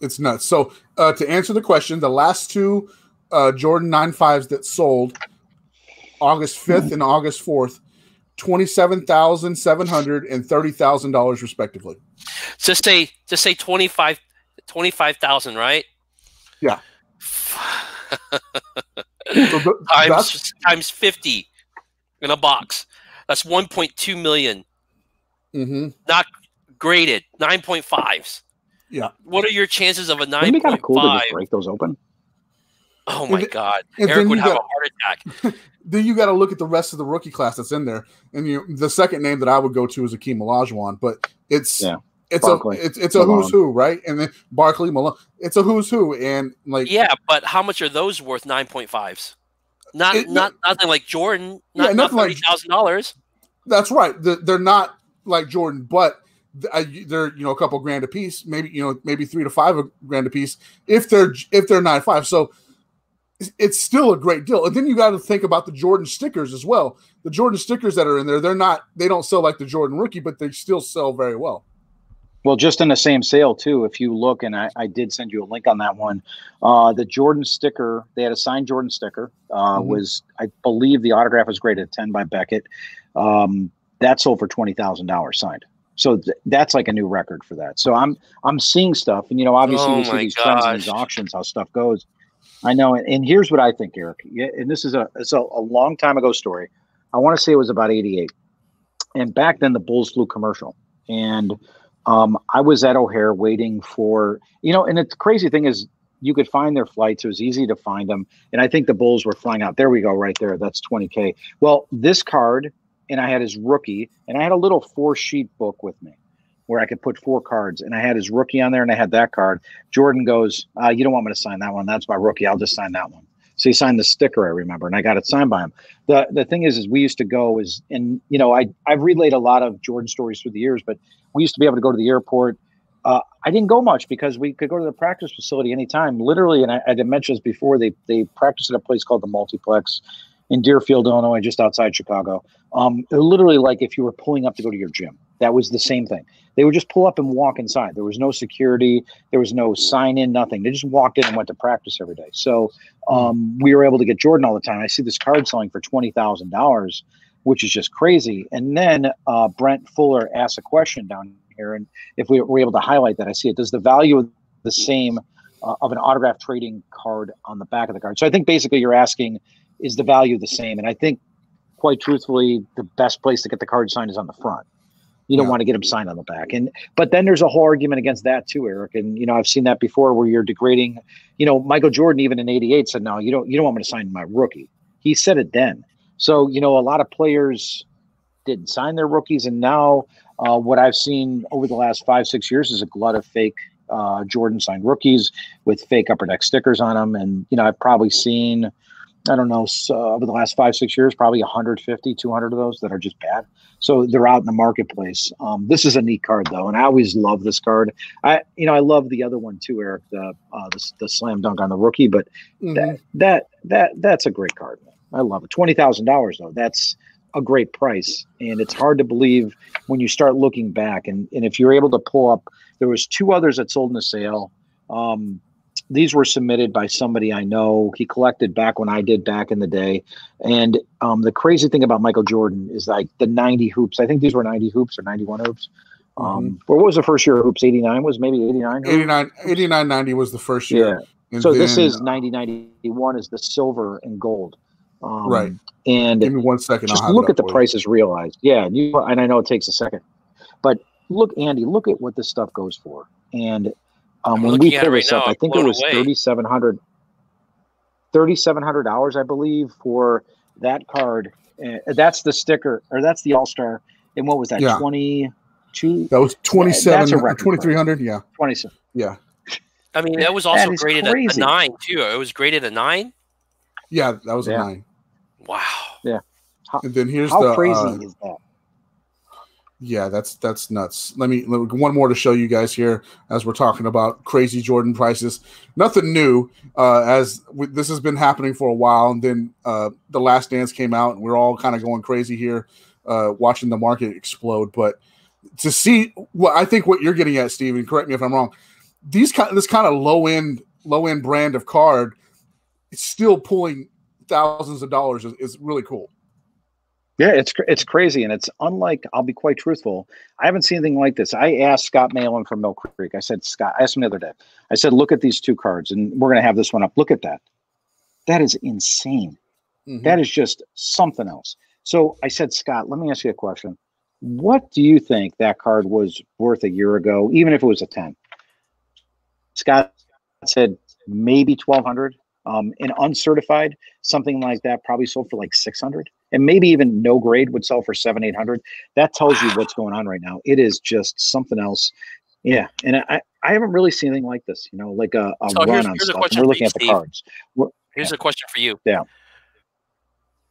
A: it's nuts. So uh, to answer the question, the last two uh, Jordan nine fives that sold August fifth and August fourth. Twenty-seven thousand seven hundred and thirty thousand dollars, respectively.
B: Just say, just say 25 25,000, right?
A: Yeah. <laughs> So th-
B: times times 50 in a box. That's 1.2 million
A: mhm.
B: Not graded 9.5s.
A: Yeah.
B: What are your chances of a
C: Wouldn't it be kind of cool to
B: 9.5?
C: just break those open?
B: Oh my
A: And
B: god.
A: and
B: Eric
A: then
B: would
A: you
B: have
A: got-
B: a heart attack. <laughs>
A: then you got to look at the rest of the rookie class that's in there. And you, the second name that I would go to is Akeem Olajuwon, but it's
C: Yeah,
A: it's
C: Barkley,
A: a it's it's a who's who, right? And then Barkley Malone, it's a who's who, and like
B: Yeah, but how much are those worth 9.5s? Not
A: It-
B: not nothing like Jordan,
A: Yeah,
B: not, not
A: nothing like-
B: $30,000.
A: that's right. The- They're not like Jordan, but they're you know a couple grand a piece, maybe you know maybe three to five grand a piece if they're if they're nine five. So it's- it's still a great deal. And then you got to think about the Jordan stickers as well. The Jordan stickers that are in there, they're not they don't sell like the Jordan rookie, but they still sell very well.
C: Well, just in the same sale too. If you look, and I, I did send you a link on that one. Uh, the Jordan sticker, they had a signed Jordan sticker. Uh,
A: Mhm.
C: Was I believe the autograph was graded at ten by Beckett. Um, that sold for twenty thousand dollars signed. So th- that's like a new record for that. So I'm I'm seeing stuff, and you know, obviously
B: Oh
C: we see
B: my
C: these trends in these auctions, how stuff goes. I know, and, and here's what I think, Eric. And this is a it's a, a long time ago story. I want to say it was about '88, and back then the Bulls flew commercial, and um, I was at O'Hare waiting for you know, and the crazy thing is you could find their flights. It was easy to find them, and I think the Bulls were flying out. There we go, right there. That's 20k. Well, this card, and I had his rookie, and I had a little four sheet book with me where I could put four cards, and I had his rookie on there, and I had that card. Jordan goes, uh, "You don't want me to sign that one? That's my rookie. I'll just sign that one." So he signed the sticker, I remember, and I got it signed by him. The the thing is, is we used to go is, and you know, I I've relayed a lot of Jordan stories through the years, but we used to be able to go to the airport. Uh, I didn't go much because we could go to the practice facility anytime. Literally, and I, I mentioned this before. They they practice at a place called the Multiplex in Deerfield, Illinois, just outside Chicago. Um, literally, like if you were pulling up to go to your gym, that was the same thing. They would just pull up and walk inside. There was no security. There was no sign in. Nothing. They just walked in and went to practice every day. So um, we were able to get Jordan all the time. I see this card selling for twenty thousand dollars, which is just crazy. And then uh, Brent Fuller asked a question down here, and if we were able to highlight that, I see it. Does the value of the same uh, of an autograph trading card on the back of the card? So I think basically you're asking, is the value the same? And I think, quite truthfully, the best place to get the card signed is on the front. You don't
A: Yeah.
C: want to get them signed on the back. And but then there's a whole argument against that too, Eric. And you know, I've seen that before where you're degrading. You know, Michael Jordan even in '88 said, "No, you don't. You don't want me to sign my rookie." He said it then. So you know, a lot of players didn't sign their rookies, and now uh, what I've seen over the last five six years is a glut of fake uh, Jordan signed rookies with fake upper deck stickers on them, and you know I've probably seen, I don't know, so over the last five six years, probably 150, 200 of those that are just bad. So they're out in the marketplace. Um, this is a neat card though, and I always love this card. I you know I love the other one too, Eric, the uh, the, the slam dunk on the rookie, but
A: Mhm.
C: that that that that's a great card. Man. I love it. Twenty thousand dollars though. That's a great price, and it's hard to believe when you start looking back. And and if you're able to pull up, there was two others that sold in the sale. Um, these were submitted by somebody I know. He collected back when I did back in the day. And um, the crazy thing about Michael Jordan is like the 90 hoops. I think these were 90 hoops or 91 hoops. Um, or what was the first year of hoops? 89 was maybe 89.
A: 89, 89 90 was the first year.
C: Yeah.
A: And
C: So this is 90 91 is the silver and gold. Um,
A: Right.
C: And
A: Give me one second.
C: just look at the
A: for you.
C: prices realized. Yeah, and you and I know it takes a second, but look, Andy, look at what this stuff goes for. And um, when we
B: looking at it right
C: this up,
B: now.
C: I think it was
B: away.
C: thirty seven hundred. Thirty seven hundred dollars, I believe, for that card. Uh, that's the sticker, or that's the All Star. And what was that?
A: Yeah.
C: Twenty two,
A: That was 27,
C: That's a record
A: 2300. Yeah.
C: twenty seven.
A: Yeah.
B: I mean, that was also
C: is
B: graded a, a nine too. It was graded a nine.
A: Yeah. That was a nine.
B: Wow. Yeah.
A: And then here's
C: How
A: the.
C: crazy
A: uh,
C: is that?
A: Yeah, that's that's nuts. Let me, one more to show you guys here as we're talking about crazy Jordan prices. Nothing new, uh, as we, this has been happening for a while, and then uh, the Last Dance came out, and we're all kind of going crazy here, uh, watching the market explode. But to see what I think what you're getting at, Steven, correct me if I'm wrong. These kind this kind of low end low end brand of card, it's still pulling thousands of dollars is, is really cool.
C: Yeah, it's it's crazy, and it's unlike. I'll be quite truthful. I haven't seen anything like this. I asked Scott Malin from Mill Creek. I said, Scott, I asked him the other day. I said, look at these two cards, and we're going to have this one up. Look at that. That is insane.
A: Mhm.
C: That is just something else. So I said, Scott, let me ask you a question. What do you think that card was worth a year ago, even if it was a ten? Scott said maybe twelve hundred. Um, and uncertified, something like that probably sold for like six hundred, and maybe even no grade would sell for seven, eight hundred. That tells you what's going on right now. It is just something else. Yeah, and I, I haven't really seen anything like this. You know, like a, a
B: So
C: run on
B: here's a
C: stuff.
B: question
C: We're looking
B: you,
C: at the
B: Steve.
C: cards.
B: Here's a question for you.
C: Yeah.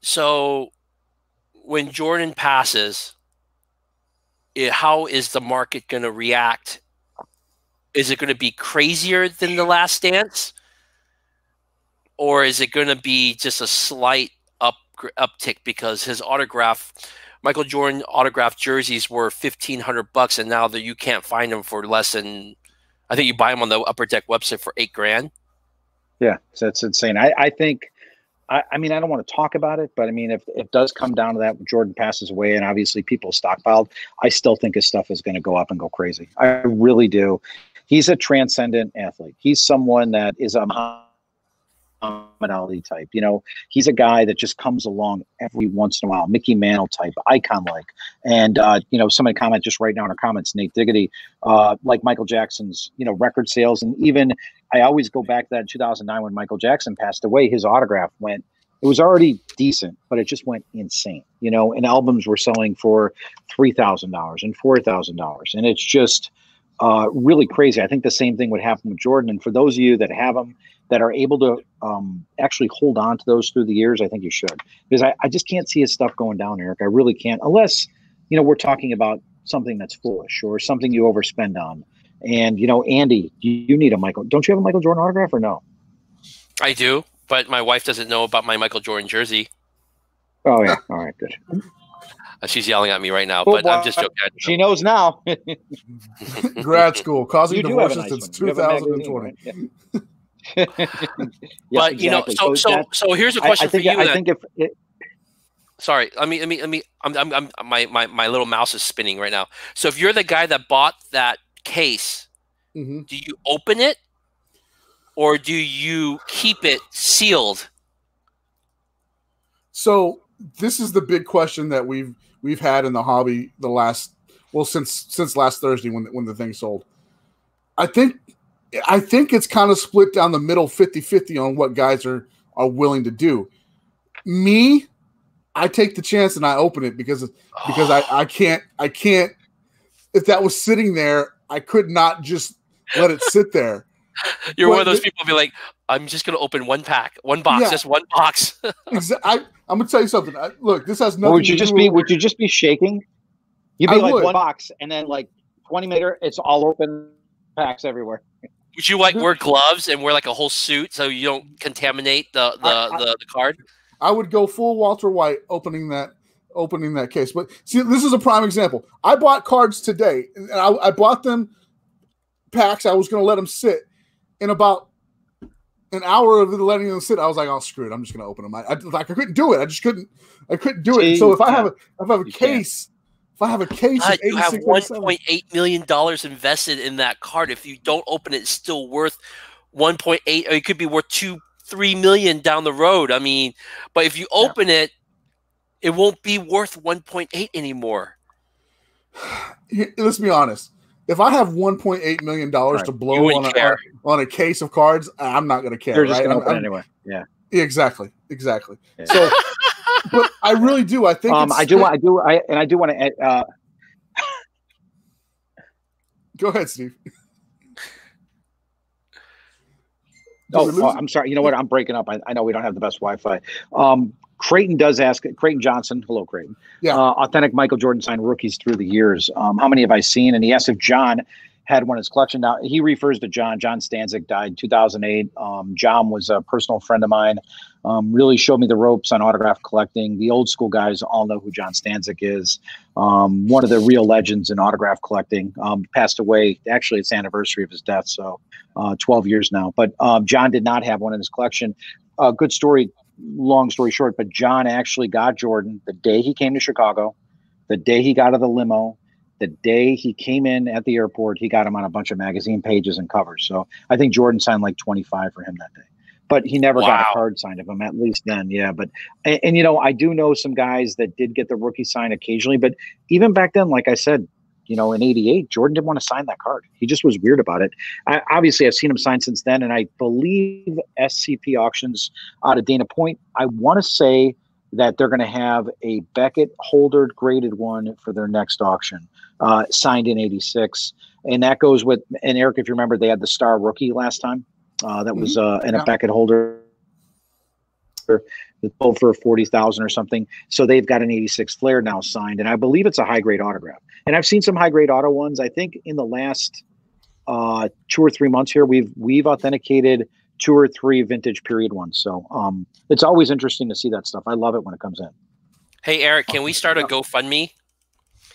B: So, when Jordan passes, i- how is the market going to react? Is it going to be crazier than the Last Dance, or is it going to be just a slight uptick because his autograph, Michael Jordan autographed jerseys were fifteen hundred bucks, and now that you can't find them for less than, I think you buy them on the Upper Deck website for eight grand.
C: Yeah, it's insane. I, I think, I, I mean, I don't want to talk about it, but I mean, if it does come down to that, Jordan passes away, and obviously people stockpiled, I still think his stuff is going to go up and go crazy. I really do. He's a transcendent athlete. He's someone that is a Muhammad type. You know, he's a guy that just comes along every once in a while, Mickey Mantle type, icon like. And uh, you know, somebody comment just right now in our comments, Nate Diggity, uh, like Michael Jackson's, you know, record sales, and even I always go back to that in 2009 when Michael Jackson passed away. His autograph went. It was already decent, but it just went insane. You know, and albums were selling for three thousand dollars and four thousand dollars, and it's just uh, really crazy. I think the same thing would happen with Jordan. And for those of you that have them, that are able to um, actually hold on to those through the years, I think you should. Because I, I just can't see his stuff going down, Eric. I really can't, unless you know we're talking about something that's foolish or something you overspend on. And you know, Andy, you, you need a Michael. Don't you have a Michael Jordan autograph or no?
B: I do, but my wife doesn't know about my Michael Jordan jersey.
C: Oh yeah, all right, good. <laughs>
B: Uh, She's yelling at me right now,
C: Well,
B: but I'm just joking.
C: She knows now. <laughs>
A: Grad school causing
C: you do have
A: divorces
C: nice
A: since
C: one. You have a magazine,
A: 2020.
C: right? Yeah. <laughs> <laughs> Yeah,
B: but you know, so so so here's a question
C: I think,
B: for you.
C: I
B: then.
C: think if it,
B: Sorry, let me let me let me. I'm, I'm, I'm my, my my little mouse is spinning right now. So if you're the guy that bought that case,
A: Mhm.
B: do you open it, or do you keep it sealed?
A: So this is the big question that we've we've had in the hobby the last well since since last Thursday when when the thing sold. I think I think it's kind of split down the middle 50-50 on what guys are are willing to do. Me, I take the chance and I open it because because I I can't I can't if that was sitting there I could not just let it sit there. <laughs>
B: You're
A: Well,
B: one of those
A: the-
B: people who be like, I'm just gonna open one pack, one box,
A: Yeah.
B: just one box. <laughs>
A: Exa- I, I'm gonna tell you something. I, look, this has
C: Or
A: nothing.
C: would you
A: to
C: just
A: do
C: be would you just be shaking? You'd
A: I
C: be like
A: would.
C: one box and then like 20 meter, it's all open packs everywhere.
B: Would you like wear gloves and wear like a whole suit so you don't contaminate the the,
A: I- I-
B: the, the card?
A: I would go full Walter White opening that opening that case. But see, this is a prime example. I bought cards today, and I, I bought them packs. I was going to let them sit. In about an hour of letting them sit, I was like, "Oh, screw it! I'm just going to open them." I, I like I couldn't do it. I just couldn't. I couldn't do it. So if I have a if I have a
C: You can't.
A: case, if I have a case
B: God,
A: of
B: you have 1.8 million dollars invested in that card. If you don't open it, it's still worth 1.8, or it could be worth two, three million down the road. I mean, but if you
C: Yeah.
B: open it, it won't be worth 1.8 anymore. <sighs>
A: Let's be honest. If I have 1.8 million dollars
C: Right.
A: to blow on a, on a case of cards, I'm not going to care.
C: They're just
A: right?
C: gonna open
A: I'm-
C: anyway. Yeah.
A: Exactly. Exactly.
C: Yeah.
A: So, but I really do. I think.
C: Um, I do. I do. I and I do want to. Uh,
A: Go ahead, Steve.
C: Oh, oh. I'm sorry. You know what? I'm breaking up. I, I know we don't have the best Wi-Fi. Um, Creighton does ask. Creighton Johnson. Hello, Creighton.
A: Yeah.
C: Uh, authentic Michael Jordan signed rookies through the years. Um, how many have I seen? And he asked if John had one in his collection. Now he refers to John. John Stanzik died in 2008. Um, John was a personal friend of mine. Um, really showed me the ropes on autograph collecting. The old school guys all know who John Stanzik is. Um, one of the real legends in autograph collecting. Um, passed away. Actually, it's the anniversary of his death, so uh, 12 years now. But um, John did not have one in his collection. Uh, good story. Long story short, but John actually got Jordan the day he came to Chicago, the day he got out of the limo, the day he came in at the airport. He got him on a bunch of magazine pages and covers. So I think Jordan signed like 25 for him that day. But he never got a card signed of him, at least then. Yeah. But, and, and, you know, I do know some guys that did get the rookie sign occasionally. But even back then, like I said, you know, in 88, Jordan didn't want to sign that card. He just was weird about it. I, obviously, I've seen him sign since then. And I believe SCP auctions out of Dana Point, I want to say that they're going to have a Beckett holder graded one for their next auction, uh, signed in 86. And that goes with, and Eric, if you remember, they had the star rookie last time. Uh, that was uh, in
A: Yeah.
C: a Beckett holder that sold for 40,000 or something. So they've got an 86 Fleer now signed. And I believe it's a high grade autograph. And I've seen some high grade auto ones. I think in the last uh, two or three months here, we've, we've authenticated two or three vintage period ones. So um, it's always interesting to see that stuff. I love it when it comes in.
B: Hey Eric, can we start a GoFundMe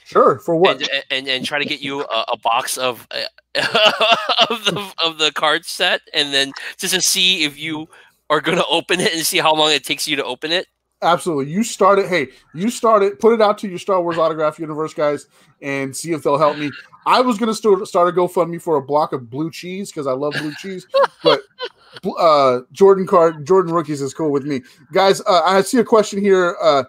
A: Sure. For what?
B: and, and and try to get you a, a box of uh, <laughs> of the of the card set, and then just to see if you are going to open it and see how long it takes you to open it?
A: Absolutely. You start it. Hey, you start it. Put it out to your Star Wars Autograph Universe guys and see if they'll help me. I was going to start, a GoFundMe for a block of blue cheese because I love blue cheese, but uh, Jordan card, Jordan rookies is cool with me. Guys, uh, I see a question here. Uh,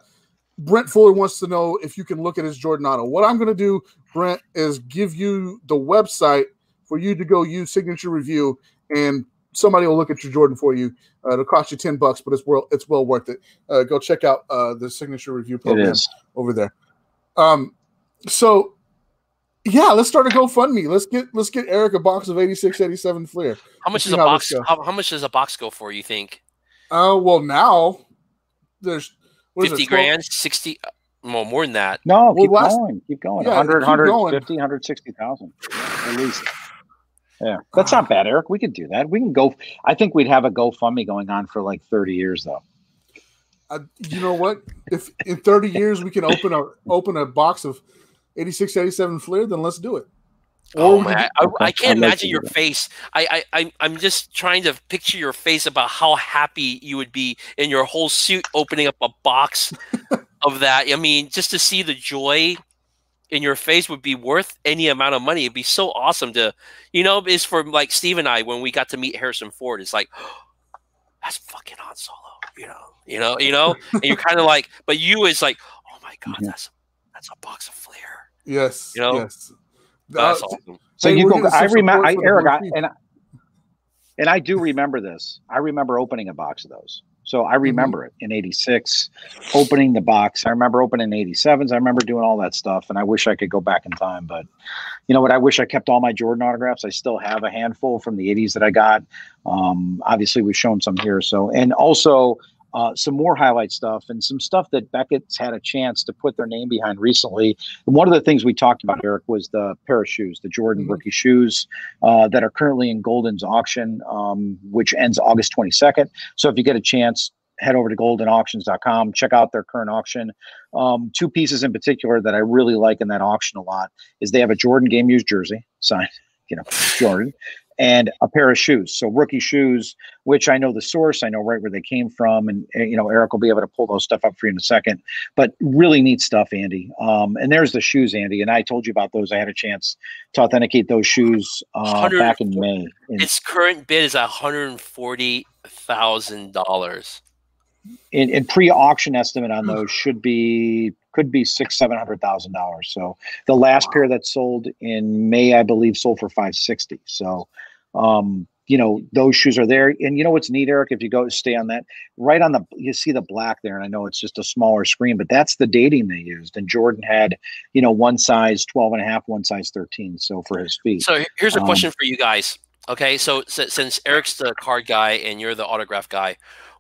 A: Brent Fuller wants to know if you can look at his Jordan Auto. What I'm going to do, Brent, is give you the website for you to go use Signature Review, and somebody will look at your Jordan for you. Uh, it'll cost you ten bucks, but it's well it's well worth it. Uh, go check out uh, the Signature Review program over there. Um, so yeah, let's start a GoFundMe. Let's get let's get Eric a box of 86, 87 Fleer.
B: How much
A: see
B: is a
A: how
B: box? How, how much does a box go for? You think
A: Uh, well now there's what is it,
B: fifty
A: 12
B: grand, sixty? Well, more than that.
C: No,
A: Well,
C: keep
A: last-
C: going. Keep going.
A: Yeah,
C: 100,
A: keep
C: 150, 160,000 at least. Yeah, that's not bad, Eric. We could do that. We can go. I think we'd have a GoFundMe going on for like 30 years, though.
A: Uh, you know what? If in 30 years we can open a open a box of 86, 87 Fleer, then let's do it.
B: Oh
A: we
B: man, I, I, I can't
C: I'd
B: imagine your face. I, I, I, I'm just trying to picture your face about how happy you would be in your whole suit opening up a box <laughs> of that. I mean, just to see the joy in your face would be worth any amount of money. It'd be so awesome to, you know, it's for like Steve and I when we got to meet Harrison Ford. It's like, <gasps> that's fucking on Solo, you know, you know, you know, and you're kind of like, but you is like, oh my god,
C: Mhm.
B: that's that's a box of Fleer.
A: Yes.
B: You know?
A: yes.
B: That's
A: Uh,
B: awesome.
C: So
A: Hey,
C: you go. I remember,
A: support
C: I, Eric, I, and I, And I do remember this. I remember opening a box of those. So I remember mm-hmm. it in 86, opening the box. I remember opening 87s. I remember doing all that stuff. And I wish I could go back in time. But you know what? I wish I kept all my Jordan autographs. I still have a handful from the 80s that I got. Um, obviously, we've shown some here. So, and also, uh, some more highlight stuff and some stuff that Beckett's had a chance to put their name behind recently. And one of the things we talked about, Eric, was the pair of shoes, the Jordan mm-hmm. rookie shoes uh, that are currently in Goldin's auction, um, which ends August 22nd. So if you get a chance, head over to goldinauctions.com, check out their current auction. Um, two pieces in particular that I really like in that auction a lot is they have a Jordan game used jersey signed, you know, Jordan, and a pair of shoes. So rookie shoes, which I know the source, I know right where they came from, and, and you know Eric will be able to pull those stuff up for you in a second. But really neat stuff, Andy. Um, and there's the shoes, Andy. And I told you about those. I had a chance to authenticate those shoes uh, back in May.
B: its current bid is hundred and forty thousand dollars.
C: In, in pre-auction estimate on those should be could be six seven hundred thousand dollars. So the last pair that sold in May, I believe, sold for five sixty. So um, you know, those shoes are there. And you know what's neat, Eric? If you go stay on that, right on the, you see the black there. And I know it's just a smaller screen, but that's the dating they used. And Jordan had, you know, one size 12 and a half, one size 13. So for his feet.
B: So here's a um, question for you guys. Okay. So, so since Eric's the card guy and you're the autograph guy,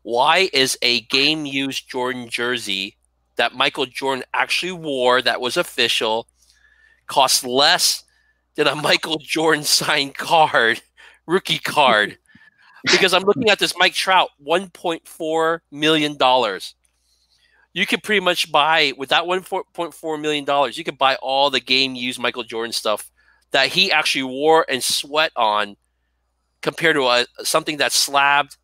B: why is a game used Jordan jersey that Michael Jordan actually wore that was official cost less than a Michael Jordan signed card? rookie card because I'm looking at this Mike Trout, $1.4 million. You could pretty much buy, with that $1.4 million, you could buy all the game used Michael Jordan stuff that he actually wore and sweat on compared to a, something that's slabbed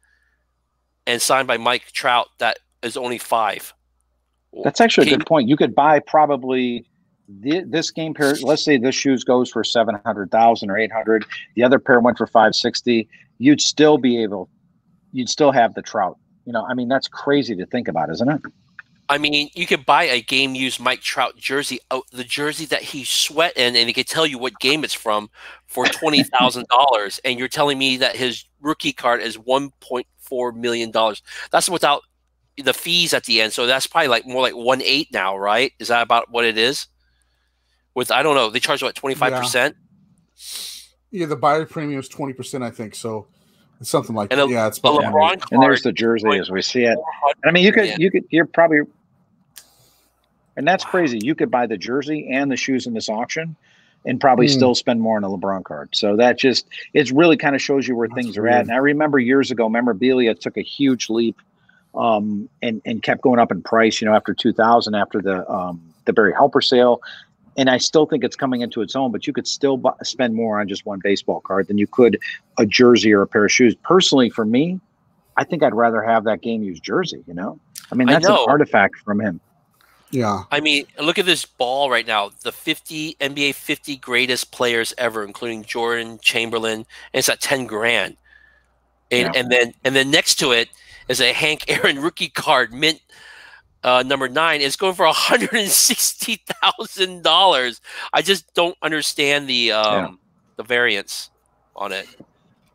B: and signed by Mike Trout that is only five.
C: That's actually a good point. You could buy probably this game pair, let's say this shoes goes for 700,000 or 800, the other pair went for 560, you'd still be able, you'd still have the trout. You know, I mean, that's crazy to think about, isn't it?
B: I mean, you could buy a game used Mike Trout jersey, oh, the jersey that he sweat in, and he could tell you what game it's from for twenty thousand dollars. and you're telling me that his rookie card is one point four million dollars. That's without the fees at the end. So that's probably like more like one eight now, right? Is that about what it is? with I don't know, they charge what twenty five percent.
A: Yeah, the buyer premium is twenty percent, I think. So it's something like and that. A, yeah, it's
C: about LeBron and there's the jersey as we see it. I mean, you could you could you're probably and that's crazy. You could buy the jersey and the shoes in this auction and probably mm. still spend more on a LeBron card. So that just it really kind of shows you where that's things are weird. at. And I remember years ago, memorabilia took a huge leap um, and and kept going up in price. You know, after 2000, after the um, the Barry Halper sale, and I still think it's coming into its own. But you could still buy, spend more on just one baseball card than you could a jersey or a pair of shoes. Personally, for me, I think I'd rather have that game used jersey. You know, I mean that's I an artifact from him.
A: Yeah.
B: I mean, look at this ball right now. The 50 NBA 50 greatest players ever, including Jordan, Chamberlain, and it's at 10 grand. And, yeah. and then and then next to it is a Hank <laughs> Aaron rookie card mint uh, number nine It's going for hundred and sixty thousand dollars. I just don't understand the um, yeah. the variance on it.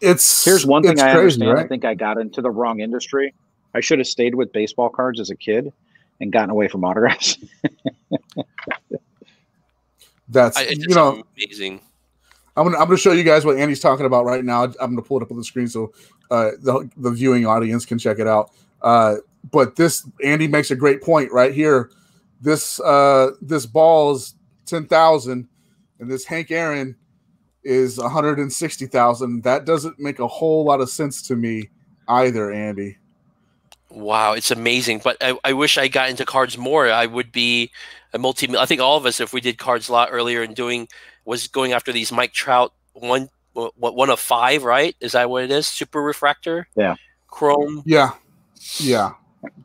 A: It's
C: here's one thing I crazy, understand. Right? I think I got into the wrong industry. I should have stayed with baseball cards as a kid and gotten away from autographs. <laughs>
A: That's you know amazing. I'm gonna I'm gonna show you guys what Andy's talking about right now. I'm gonna pull it up on the screen so uh, the the viewing audience can check it out. Uh, but this Andy makes a great point right here. This uh this ball is ten thousand, and this Hank Aaron is one hundred and sixty thousand. That doesn't make a whole lot of sense to me either, Andy.
B: Wow, it's amazing. But I, I wish I got into cards more. I would be a multi. I think all of us, if we did cards a lot earlier and doing was going after these Mike Trout one what one of five, right? Is that what it is? Super refractor.
C: Yeah.
B: Chrome.
A: Yeah. Yeah.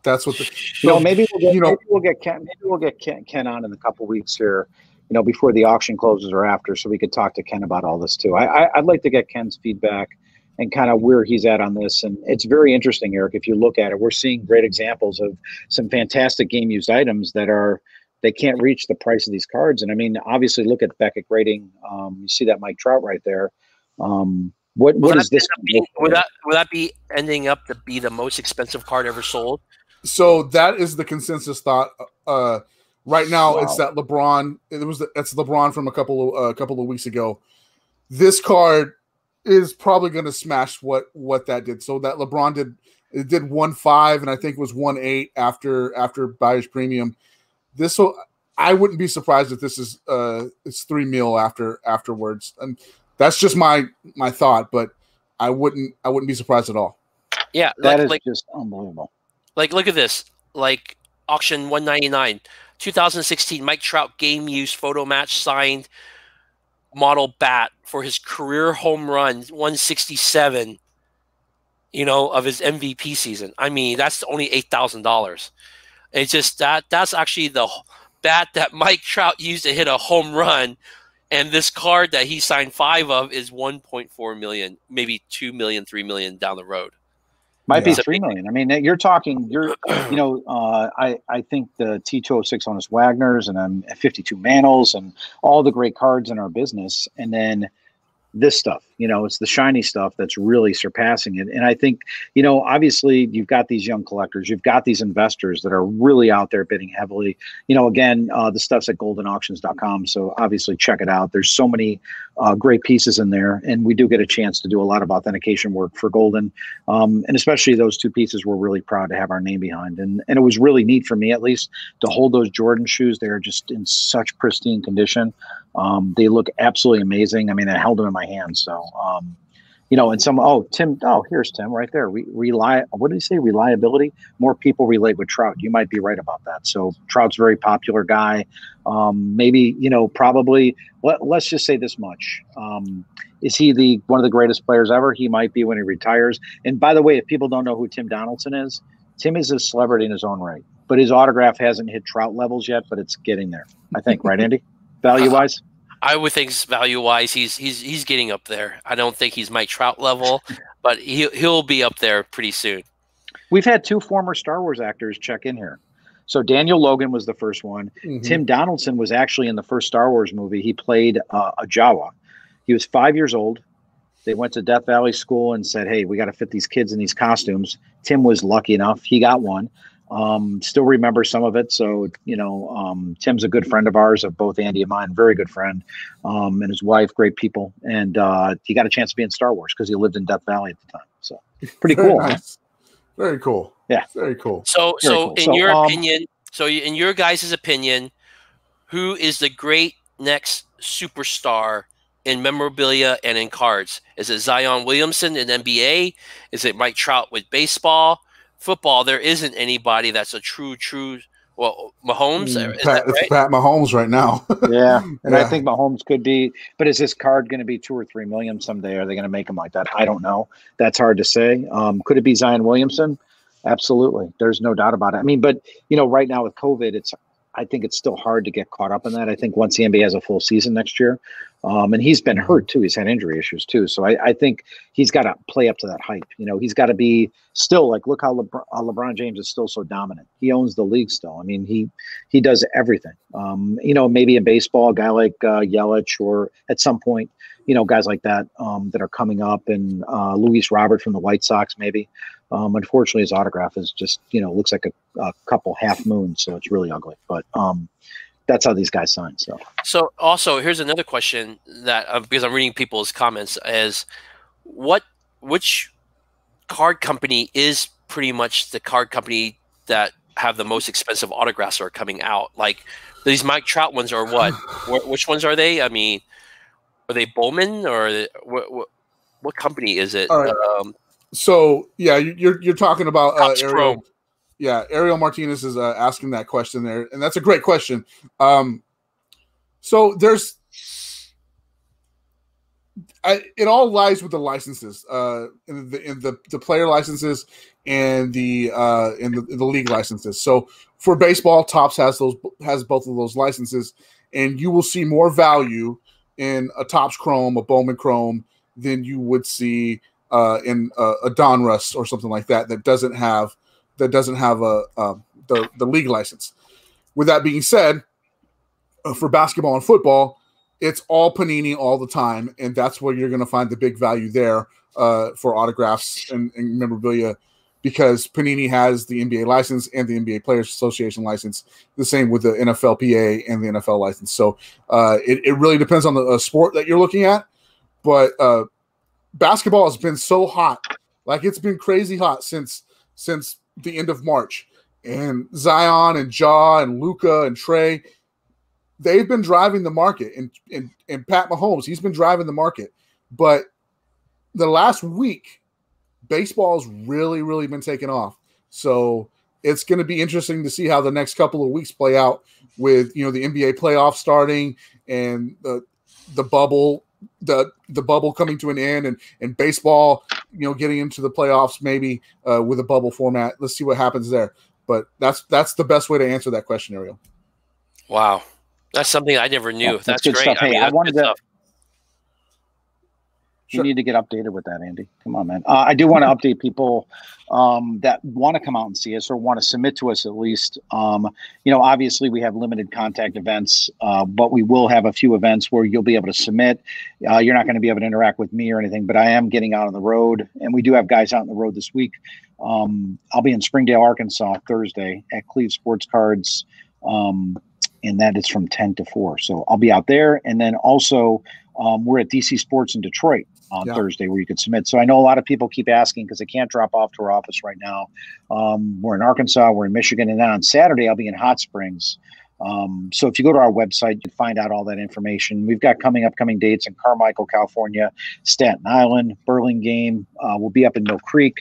A: That's what the
C: you know. Maybe we'll get, you know, maybe we'll get Ken. Maybe we'll get Ken, Ken on in a couple weeks here. You know, before the auction closes or after, so we could talk to Ken about all this too. I, I would like to get Ken's feedback and kind of where he's at on this. And it's very interesting, Eric. If you look at it, we're seeing great examples of some fantastic game used items that are they can't reach the price of these cards. And I mean, obviously, look at Beckett grading. Um, you see that Mike Trout right there. Um, What what
B: would
C: is this?
B: Being, would that would that be ending up to be the most expensive card ever sold?
A: So that is the consensus thought. Uh, right now, wow. it's that LeBron. It was it's LeBron from a couple of a uh, couple of weeks ago. This card is probably going to smash what what that did. So that LeBron did it did one five and I think it was one eight after after buyer's premium. This will I wouldn't be surprised if this is uh it's three mil after afterwards. And that's just my my thought, but I wouldn't I wouldn't be surprised at all.
B: Yeah,
C: that
B: like,
C: is
B: like,
C: just unbelievable.
B: Like look at this. Like auction 199 2016 Mike Trout game use photo match signed model bat for his career home run 167 you know of his MVP season. I mean, that's only $8,000. It's just that that's actually the bat that <laughs> Mike Trout used to hit a home run and this card that he signed 5 of is 1.4 million, maybe 2 million, 3 million down the road.
C: Might yeah. be three million. I mean, you're talking. You're, you know, uh, I I think the T206 Honus Wagner's and I'm um, 52 Mantles and all the great cards in our business, and then this stuff. You know, it's the shiny stuff that's really surpassing it. And I think, you know, obviously you've got these young collectors, you've got these investors that are really out there bidding heavily. You know, again, uh, the stuff's at goldinauctions.com. So obviously check it out. There's so many uh, great pieces in there. And we do get a chance to do a lot of authentication work for Goldin Um, and especially those two pieces we're really proud to have our name behind. And, and it was really neat for me, at least, to hold those Jordan shoes. They are just in such pristine condition. Um, they look absolutely amazing. I mean, I held them in my hands. So, um, you know, and some, oh, Tim, oh, here's Tim right there. Re- rely, what did he say? Reliability. More people relate with Trout. You might be right about that. So Trout's very popular guy. Um, maybe, you know, probably, let, us just say this much. Um, is he the one of the greatest players ever? He might be when he retires. And by the way, if people don't know who Tim Donaldson is, Tim is a celebrity in his own right, but his autograph hasn't hit Trout levels yet, but it's getting there. I think, right, Andy? <laughs> Value wise.
B: I would think value wise, he's he's he's getting up there. I don't think he's Mike Trout level, <laughs> but he he'll be up there pretty soon.
C: We've had two former Star Wars actors check in here. So Daniel Logan was the first one. Mm-hmm. Tim Donaldson was actually in the first Star Wars movie. He played uh, a Jawa. He was five years old. They went to Death Valley School and said, "Hey, we got to fit these kids in these costumes." Tim was lucky enough; he got one. Um, still remember some of it. So, you know, um, Tim's a good friend of ours, of both Andy and mine, very good friend, um, and his wife, great people. And uh, he got a chance to be in Star Wars because he lived in Death Valley at the time. So, pretty
A: very
C: cool.
A: Nice. Very cool.
C: Yeah.
A: Very cool.
B: So,
C: very
B: so
C: cool.
B: in
C: so,
B: your
C: um,
B: opinion, so in your guys' opinion, who is the great next superstar in memorabilia and in cards? Is it Zion Williamson in NBA? Is it Mike Trout with baseball? Football, there isn't anybody that's a true, true. Well, Mahomes,
A: Mm,
B: is
A: Pat,
B: that right?
A: It's Pat Mahomes right now. <laughs>
C: yeah, and I
A: Yeah.
C: think Mahomes could be, but is this card going to be two or three million someday? Are they going to make him like that? I don't know. That's hard to say. Um, could it be Zion Williamson? Absolutely. There's no doubt about it. I mean, but you know, right now with COVID, it's I think it's still hard to get caught up in that. I think once the NBA has a full season next year, um, and he's been hurt too. He's had injury issues too. So I, I think he's got to play up to that hype. You know, he's got to be still like look how LeBron, how LeBron James is still so dominant. He owns the league still. I mean, he he does everything. Um, you know, maybe in baseball, a guy like uh, Yelich or at some point, you know, guys like that um, that are coming up, and uh, Luis Robert from the White Sox, maybe. Um, unfortunately, his autograph is just you know looks like a, a couple half moons, so it's really ugly. But um, that's how these guys sign. So
B: So also here's another question that uh, because I'm reading people's comments is what which card company is pretty much the card company that have the most expensive autographs are coming out like these Mike Trout ones are what <laughs> Wh- which ones are they I mean are they Bowman or what what, what company is it
A: right.
B: um,
A: so yeah, you- you're you're talking about uh, Ariel. Yeah, Ariel Martinez is uh, asking that question there, and that's a great question. Um, so there's, I, it all lies with the licenses, uh, in the in the, the player licenses and the uh, in the, the league licenses. So for baseball, Topps has those has both of those licenses, and you will see more value in a Topps Chrome, a Bowman Chrome, than you would see uh, in a, a Donruss or something like that that doesn't have that doesn't have a, a the the league license. With that being said, uh, for basketball and football, it's all Panini all the time, and that's where you're going to find the big value there uh, for autographs and, and, memorabilia because Panini has the NBA license and the NBA Players Association license. The same with the NFLPA and the NFL license. So uh, it, it really depends on the uh, sport that you're looking at. But uh, basketball has been so hot, like it's been crazy hot since since the end of March. And Zion and Ja and Luka and Trae, they've been driving the market. And, and and Pat Mahomes, he's been driving the market. But the last week, baseball's really, really been taking off. So it's going to be interesting to see how the next couple of weeks play out with you know the NBA playoffs starting and the the bubble the the bubble coming to an end and and baseball you know getting into the playoffs maybe uh, with a bubble format. Let's see what happens there. But that's that's the best way to answer that question, Ariel.
B: Wow, that's something I never knew. Yeah, that's, that's, great.
C: Stuff.
B: Hey,
C: I, mean, I wanted to. Stuff. Sure. You need to get updated with that, Andy. Come on, man. Uh, I do want to update people um, that want to come out and see us or want to submit to us at least. Um, you know, obviously we have limited contact events, uh, but we will have a few events where you'll be able to submit. Uh, you're not going to be able to interact with me or anything, but I am getting out on the road, and we do have guys out on the road this week. Um, I'll be in Springdale, Arkansas Thursday at Cleve Sports Cards. Um, and that is from 10 to 4. So I'll be out there. And then also, um, we're at DC Sports in Detroit on yeah. Thursday where you could submit. So I know a lot of people keep asking because they can't drop off to our office right now. Um, we're in Arkansas, we're in Michigan, and then on Saturday I'll be in Hot Springs. Um, so if you go to our website, you can find out all that information. We've got coming upcoming dates in Carmichael, California, Staten Island, Burlingame. Uh, we'll be up in Mill Creek.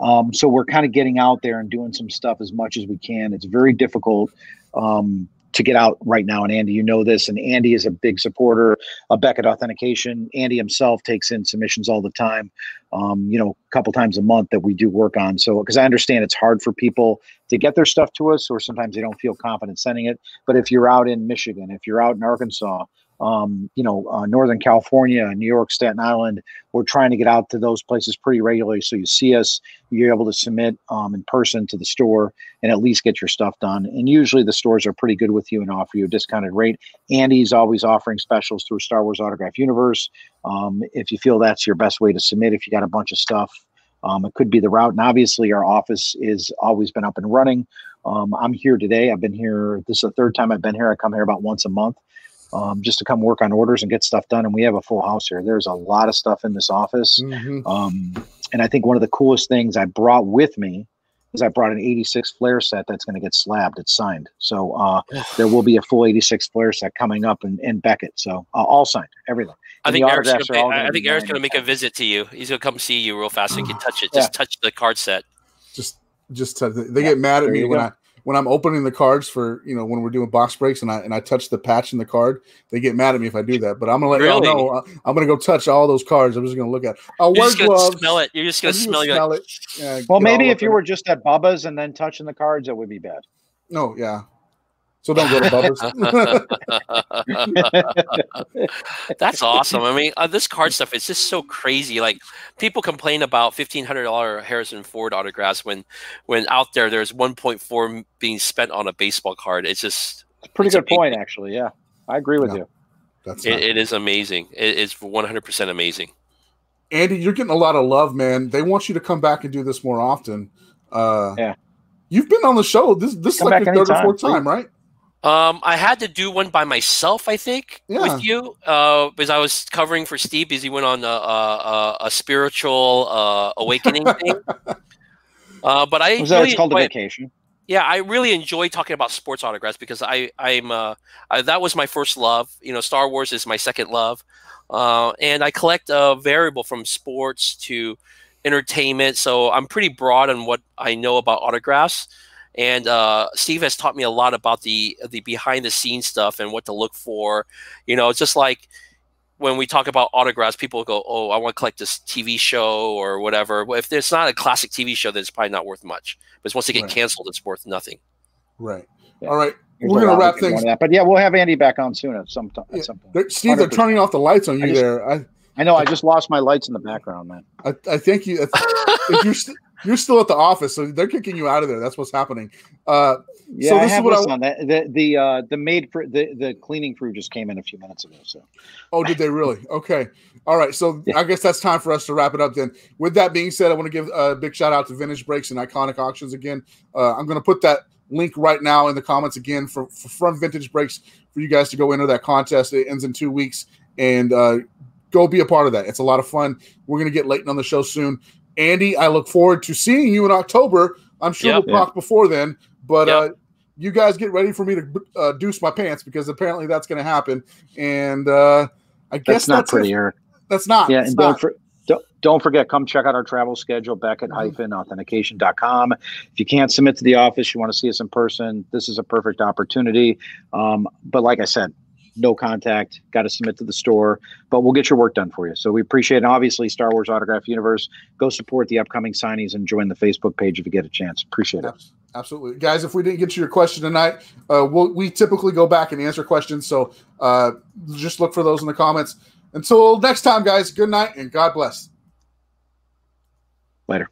C: Um, so we're kind of getting out there and doing some stuff as much as we can. It's very difficult um, to get out right now. And Andy, you know this, and Andy is a big supporter of Beckett Authentication. Andy himself takes in submissions all the time, um, you know, a couple times a month that we do work on. So, because I understand it's hard for people to get their stuff to us, or sometimes they don't feel confident sending it. But if you're out in Michigan, if you're out in Arkansas, um, you know, uh, Northern California, New York, Staten Island. We're trying to get out to those places pretty regularly. So you see us, you're able to submit um, in person to the store and at least get your stuff done. And usually the stores are pretty good with you and offer you a discounted rate. Andy's always offering specials through Star Wars Autograph Universe. Um, if you feel that's your best way to submit, if you got a bunch of stuff, um, it could be the route. And obviously, our office is always been up and running. Um, I'm here today. I've been here. This is the third time I've been here. I come here about once a month um, just to come work on orders and get stuff done. And we have a full house here. There's a lot of stuff in this office. Mm-hmm. Um, and I think one of the coolest things I brought with me is I brought an 86 Fleer set that's going to get slabbed. It's signed. So uh, there will be a full 86 Fleer set coming up in, in Beckett. So uh, all signed, everything.
B: I think Eric's gonna, gonna I think Eric's going to make a visit to you. He's going to come see you real fast so you can <sighs> touch it. Just yeah. touch the card set.
A: Just, just touch They yeah. get mad at me when go. I when I'm opening the cards for you know when we're doing box breaks and I and I touch the patch in the card, they get mad at me if I do that. But I'm gonna let really? y'all know uh, I'm gonna go touch all those cards. I'm just gonna look at. I'll
B: wear gloves. Smell it. You're just gonna smell, smell
C: it. Yeah, well, maybe if you were just at Bubba's and then touching the cards, it would be bad.
A: No, yeah, so don't go to
B: Bubba's. <laughs> That's awesome. I mean, uh, this card stuff is just so crazy. Like people complain about fifteen hundred dollar Harrison Ford autographs when, when out there there's one point four being spent on a baseball card. It's just
C: pretty good amazing. point, actually. Yeah, I agree with you.
B: That's it, it is amazing. It is one hundred percent amazing.
A: Andy, you're getting a lot of love, man. They want you to come back and do this more often. Uh,
C: yeah,
A: you've been on the show. This this come is like the third or fourth time, right?
B: Um, I had to do one by myself, I think, yeah. with you, uh, because I was covering for Steve because he went on a, a, a spiritual uh, awakening <laughs> thing. Uh, but I
C: was that really it's called enjoy, a vacation.
B: Yeah, I really enjoy talking about sports autographs because I I'm uh, I, that was my first love. You know, Star Wars is my second love, uh, and I collect a variable from sports to entertainment. So I'm pretty broad on what I know about autographs. And uh, Steve has taught me a lot about the the behind the scenes stuff and what to look for. You know, it's just like when we talk about autographs, people go, "Oh, I want to collect this TV show or whatever." Well, if it's not a classic TV show, then it's probably not worth much. But once they get right. canceled, it's worth nothing.
A: Right. Yeah. All right. We're gonna wrap things.
C: But yeah, we'll have Andy back on soon at some time.
A: Yeah. At some point. Steve, they are turning off the lights on you just, there. I,
C: I know. I just lost my lights in the background, man.
A: I, I think you. if you're you're still at the office, so they're kicking you out of there. That's what's happening. Uh,
C: yeah,
A: so
C: I
A: this is
C: have
A: what I
C: on that. The the uh, the maid for the the cleaning crew just came in a few minutes ago. So
A: Oh, did they really? Okay. All right. So
C: Yeah.
A: I guess that's time for us to wrap it up then. With that being said, I want to give a big shout out to Vintage Breaks and Iconic Auctions again. Uh, I'm going to put that link right now in the comments again for, for from Vintage Breaks for you guys to go into that contest. It ends in two weeks and uh, go be a part of that. It's a lot of fun. We're going to get Leighton on the show soon. Andy, I look forward to seeing you in October. I'm sure
B: Yep.
A: we'll talk before then, but
B: Yep.
A: uh, you guys get ready for me to uh, deuce my pants because apparently that's going to happen. And uh, I guess
C: that's not
A: that's
C: pretty,
A: it.
C: Eric.
A: That's not.
C: Yeah, and
A: not.
C: don't for, don't don't forget, come check out our travel schedule
A: Beckett
C: hyphen authentication.com. If you can't submit to the office, you want to see us in person, this is a perfect opportunity. Um, but like I said, no contact, got to submit to the store, but we'll get your work done for you. So we appreciate it. And obviously, Star Wars Autograph Universe, go support the upcoming signings and join the Facebook page if you get a chance. Appreciate it.
A: Absolutely, guys. If we didn't get to your question tonight, uh, we'll, we typically go back and answer questions. So uh, just look for those in the comments. Until next time, guys. Good night and God bless.
C: Later.